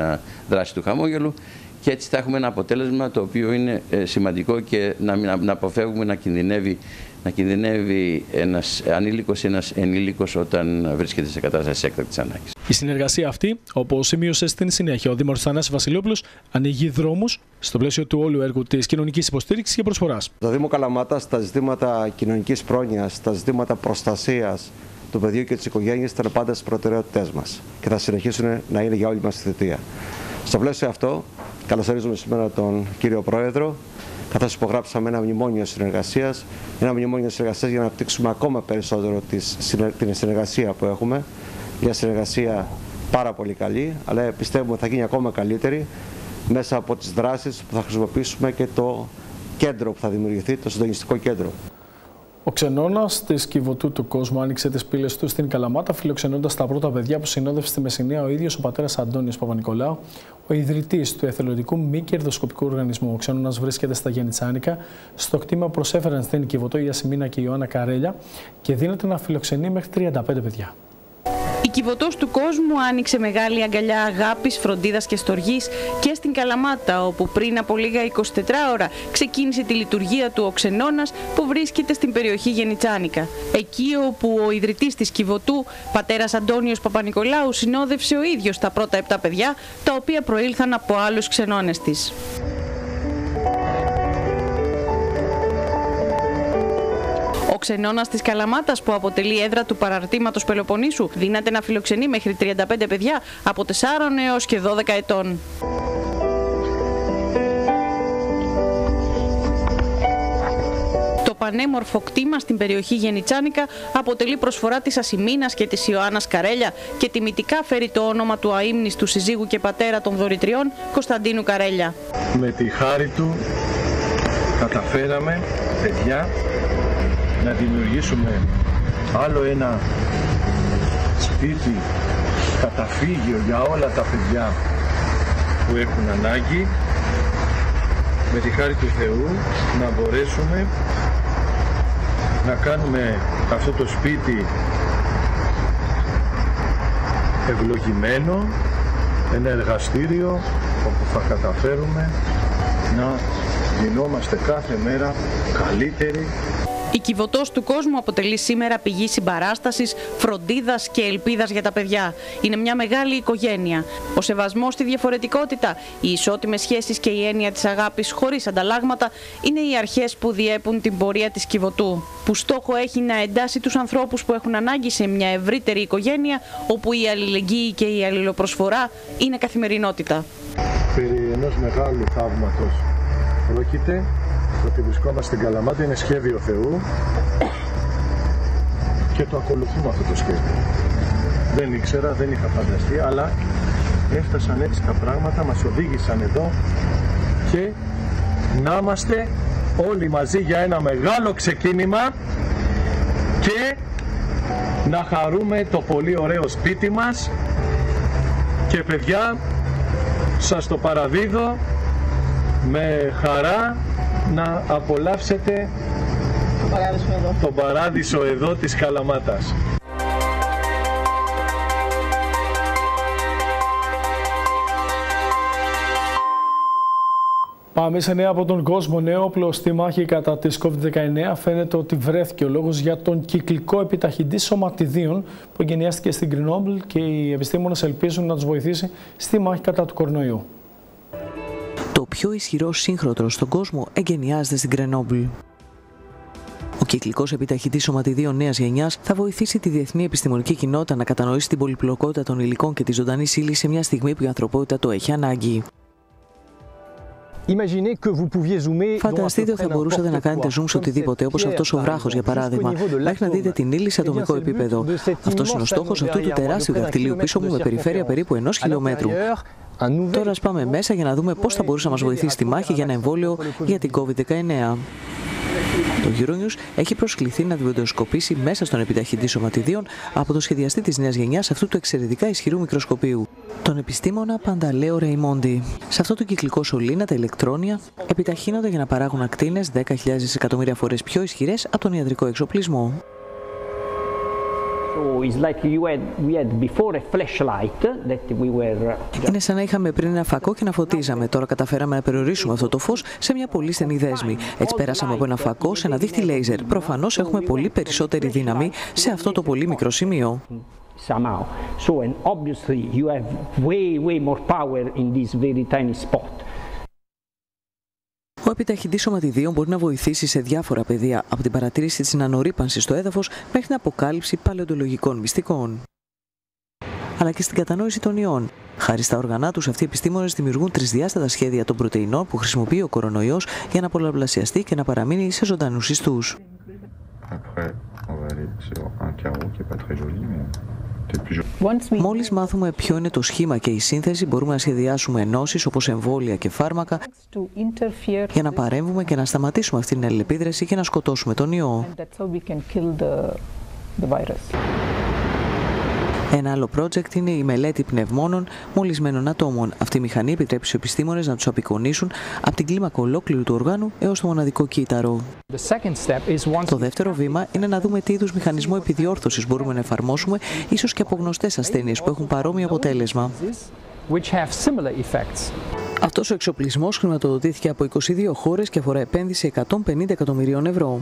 δράση του χαμόγελου και έτσι θα έχουμε ένα αποτέλεσμα το οποίο είναι ε, σημαντικό και να, να, να αποφεύγουμε να κινδυνεύει, να κινδυνεύει ένας ανήλικος ή ένας ενήλικος όταν βρίσκεται σε κατάσταση έκτακτης ανάγκης. Η συνεργασία αυτή, όπως σημείωσε στην συνέχεια ο Δήμαρχος Θανάσης Βασιλόπουλος, ανοίγει δρόμους στο πλαίσιο του όλου έργου της κοινωνικής υποστήριξης και προσφοράς. Το Δήμο Καλαμάτας στα ζητήματα κοινωνικής πρόνοιας, στα ζητήματα προστασίας του παιδιού και της οικογένειας ήταν πάντα στις προτεραιότητές μας και θα συνεχίσουν να είναι για όλη μας τη θητεία. Στο πλαίσιο αυτό, καλωσορίζουμε σήμερα τον κύριο Πρόεδρο, καθώς υπογράψαμε ένα μνημόνιο συνεργασίας. Ένα μνημόνιο συνεργασίας για να αναπτύξουμε ακόμα περισσότερο την συνεργασία που έχουμε. Μια συνεργασία πάρα πολύ καλή, αλλά πιστεύουμε ότι θα γίνει ακόμα καλύτερη μέσα από τις δράσεις που θα χρησιμοποιήσουμε και το κέντρο που θα δημιουργηθεί, το συντονιστικό κέντρο. Ο ξενώνας της Κιβωτού του κόσμου άνοιξε τις πύλες του στην Καλαμάτα, φιλοξενώντας τα πρώτα παιδιά που συνόδευσε στη Μεσσηνία ο ίδιος ο πατέρας Αντώνιος Παπα-Νικολάου, ο ιδρυτής του εθελοντικού μη κερδοσκοπικού οργανισμού. Ο ξενώνας βρίσκεται στα Γενιτσάνικα. Στο κτήμα προσέφεραν στην Κιβωτό η Ασημίνα και η Ιωάννα Καρέλια και δίνεται να φιλοξενεί μέχρι 35 παιδιά. Η κυβωτός του κόσμου άνοιξε μεγάλη αγκαλιά αγάπης, φροντίδας και στοργής και στην Καλαμάτα, όπου πριν από λίγα 24 ώρα ξεκίνησε τη λειτουργία του ο Ξενώνας που βρίσκεται στην περιοχή Γενιτσάνικα. Εκεί όπου ο ιδρυτής της Κιβωτού, πατέρας Αντώνιος Παπα-Νικολάου, συνόδευσε ο ίδιος τα πρώτα 7 παιδιά, τα οποία προήλθαν από άλλους ξενώνες της. Ξενώνα τη Καλαμάτας, που αποτελεί έδρα του παραρτήματος Πελοποννήσου, δύναται να φιλοξενεί μέχρι 35 παιδιά από 4 έως και 12 ετών. Το πανέμορφο κτήμα στην περιοχή Γενιτσάνικα αποτελεί προσφορά της Ασημίνας και της Ιωάννας Καρέλια και τιμητικά φέρει το όνομα του αείμνηστου συζύγου και πατέρα των δωρητριών Κωνσταντίνου Καρέλια. Με τη χάρη του καταφέραμε παιδιά να δημιουργήσουμε άλλο ένα σπίτι καταφύγιο για όλα τα παιδιά που έχουν ανάγκη. Με τη χάρη του Θεού να μπορέσουμε να κάνουμε αυτό το σπίτι ευλογημένο ένα εργαστήριο όπου θα καταφέρουμε να γινόμαστε κάθε μέρα καλύτεροι η κυβωτός του κόσμου αποτελεί σήμερα πηγή συμπαράστασης, φροντίδας και ελπίδας για τα παιδιά. Είναι μια μεγάλη οικογένεια. Ο σεβασμός στη διαφορετικότητα, οι ισότιμες σχέσεις και η έννοια της αγάπης χωρίς ανταλλάγματα είναι οι αρχές που διέπουν την πορεία της κυβωτού. Που στόχο έχει να εντάσει τους ανθρώπους που έχουν ανάγκη σε μια ευρύτερη οικογένεια, όπου η αλληλεγγύη και η αλληλοπροσφορά είναι καθημερινότητα. Περί ενός μεγάλου θαύματος πρόκειται ότι βρισκόμαστε στην Καλαμάτα είναι σχέδιο Θεού και το ακολουθούμε αυτό το σχέδιο. Δεν ήξερα, δεν είχα φανταστεί, αλλά έφτασαν έτσι τα πράγματα, μας οδήγησαν εδώ και να είμαστε όλοι μαζί για ένα μεγάλο ξεκίνημα και να χαρούμε το πολύ ωραίο σπίτι μας και παιδιά σας το παραδίδω με χαρά να απολαύσετε το παράδεισο εδώ, τον παράδεισο εδώ της Καλαμάτας. Πάμε σε νέα από τον κόσμο. Νέο όπλο στη μάχη κατά της COVID-19 φαίνεται ότι βρέθηκε ο λόγος για τον κυκλικό επιταχυντή σωματιδίων που εγκαινιάστηκε στην Κρινόμπλ και οι επιστήμονες ελπίζουν να τους βοηθήσει στη μάχη κατά του κορονοϊού. Το πιο ισχυρό σύγχρονο στον κόσμο εγκαινιάζεται στην Γκρενόμπλ. Ο κυκλικός επιταχυντή σωματιδίων νέας γενιάς θα βοηθήσει τη διεθνή επιστημονική κοινότητα να κατανοήσει την πολυπλοκότητα των υλικών και τη ζωντανή ύλη σε μια στιγμή που η ανθρωπότητα το έχει ανάγκη. Φανταστείτε ότι θα μπορούσατε να κάνετε zoom σε οτιδήποτε, όπως αυτός ο βράχος για παράδειγμα, μέχρι να δείτε την ύλη σε ατομικό επίπεδο. Αυτός είναι ο στόχος αυτού του τεράστιου δακτυλίου πίσω μου με περιφέρεια περίπου ενός χιλιόμετρου. Τώρα ας πάμε μέσα για να δούμε πώς θα μπορούσε να μας βοηθήσει στη μάχη για ένα εμβόλιο για την COVID-19. Το Euronews έχει προσκληθεί να βιντεοσκοπήσει μέσα στον επιταχυντή σωματιδίων από το σχεδιαστή της νέας γενιάς αυτού του εξαιρετικά ισχυρού μικροσκοπίου, τον επιστήμονα Πανταλέο Ρεϊμόντι. Σε αυτό το κυκλικό σωλήνα τα ηλεκτρόνια επιταχύνονται για να παράγουν ακτίνες 10.000 εκατομμύρια φορές πιο ισχυρές από τον ιατρικό εξοπλισμό. Είναι σαν να είχαμε πριν ένα φακό και να φωτίζαμε. Τώρα καταφέραμε να περιορίσουμε αυτό το φως σε μια πολύ στενή δέσμη. Έτσι πέρασαμε από ένα φακό σε ένα δίχτυ λέιζερ. Προφανώς έχουμε πολύ περισσότερη δύναμη σε αυτό το πολύ μικρό σημείο. So, and obviously you have way, way more power in this very tiny spot. Ο επιταχυντής σωματιδίων μπορεί να βοηθήσει σε διάφορα πεδία, από την παρατήρηση της αναρρύπανση στο έδαφος μέχρι την αποκάλυψη παλαιοντολογικών μυστικών. Αλλά και στην κατανόηση των ιών. Χάρη στα όργανα τους, αυτοί οι επιστήμονες δημιουργούν τρισδιάστατα σχέδια των πρωτεϊνών που χρησιμοποιεί ο κορονοϊός για να πολλαπλασιαστεί και να παραμείνει σε ζωντανούς ιστούς. Μόλις μάθουμε ποιο είναι το σχήμα και η σύνθεση, μπορούμε να σχεδιάσουμε ενώσεις όπως εμβόλια και φάρμακα για να παρέμβουμε και να σταματήσουμε αυτή την αλληλεπίδραση και να σκοτώσουμε τον ιό. Ένα άλλο project είναι η μελέτη πνευμόνων μολυσμένων ατόμων. Αυτή η μηχανή επιτρέπει στους επιστήμονες να τους απεικονίσουν από την κλίμακα ολόκληρου του οργάνου έως το μοναδικό κύτταρο. Το δεύτερο βήμα είναι να δούμε τι είδους μηχανισμό επιδιόρθωσης μπορούμε να εφαρμόσουμε, ίσως και από γνωστές ασθένειες που έχουν παρόμοιο αποτέλεσμα. Αυτός ο εξοπλισμός χρηματοδοτήθηκε από 22 χώρες και αφορά επένδυση 150 εκατομμυρίων ευρώ.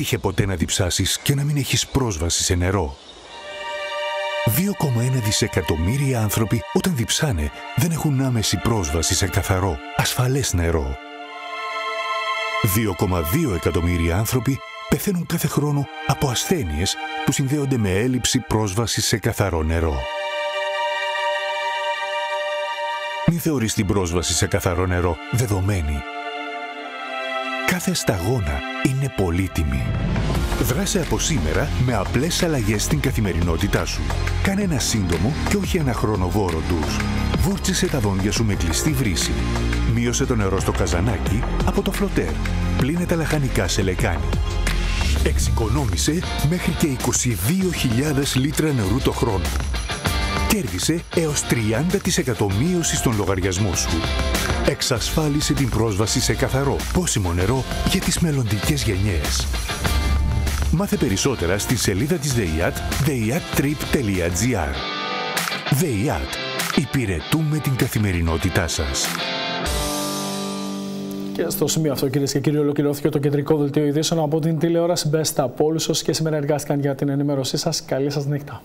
Έτυχε ποτέ να διψάσεις και να μην έχεις πρόσβαση σε νερό. 2,1 δισεκατομμύρια άνθρωποι όταν διψάνε δεν έχουν άμεση πρόσβαση σε καθαρό, ασφαλές νερό. 2,2 εκατομμύρια άνθρωποι πεθαίνουν κάθε χρόνο από ασθένειες που συνδέονται με έλλειψη πρόσβασης σε καθαρό νερό. Μην θεωρείς την πρόσβαση σε καθαρό νερό δεδομένη Κάθε σταγόνα είναι πολύτιμη. Δράσε από σήμερα με απλές αλλαγές στην καθημερινότητά σου. Κάνε ένα σύντομο και όχι ένα χρονοβόρο ντους. Βούρτσισε τα δόντια σου με κλειστή βρύση. Μείωσε το νερό στο καζανάκι από το φλωτέρ. Πλύνε τα λαχανικά σε λεκάνη. Εξοικονόμησε μέχρι και 22.000 λίτρα νερού το χρόνο. Κέρδισε έως 30% μείωση στον λογαριασμό σου. Εξασφάλισε την πρόσβαση σε καθαρό, πόσιμο νερό για τις μελλοντικές γενιές. Μάθε περισσότερα στη σελίδα της ΔΕΙΑΤ deiattrip.gr ΔΕΙΑΤ. Υπηρετούμε την καθημερινότητά σας. Και στο σημείο αυτό, κυρίες και κύριοι, ολοκληρώθηκε το κεντρικό δελτίο ειδήσεων από την τηλεόραση Best από όλους όσοι και σήμερα εργάστηκαν για την ενημέρωσή σας. Καλή σας νύχτα.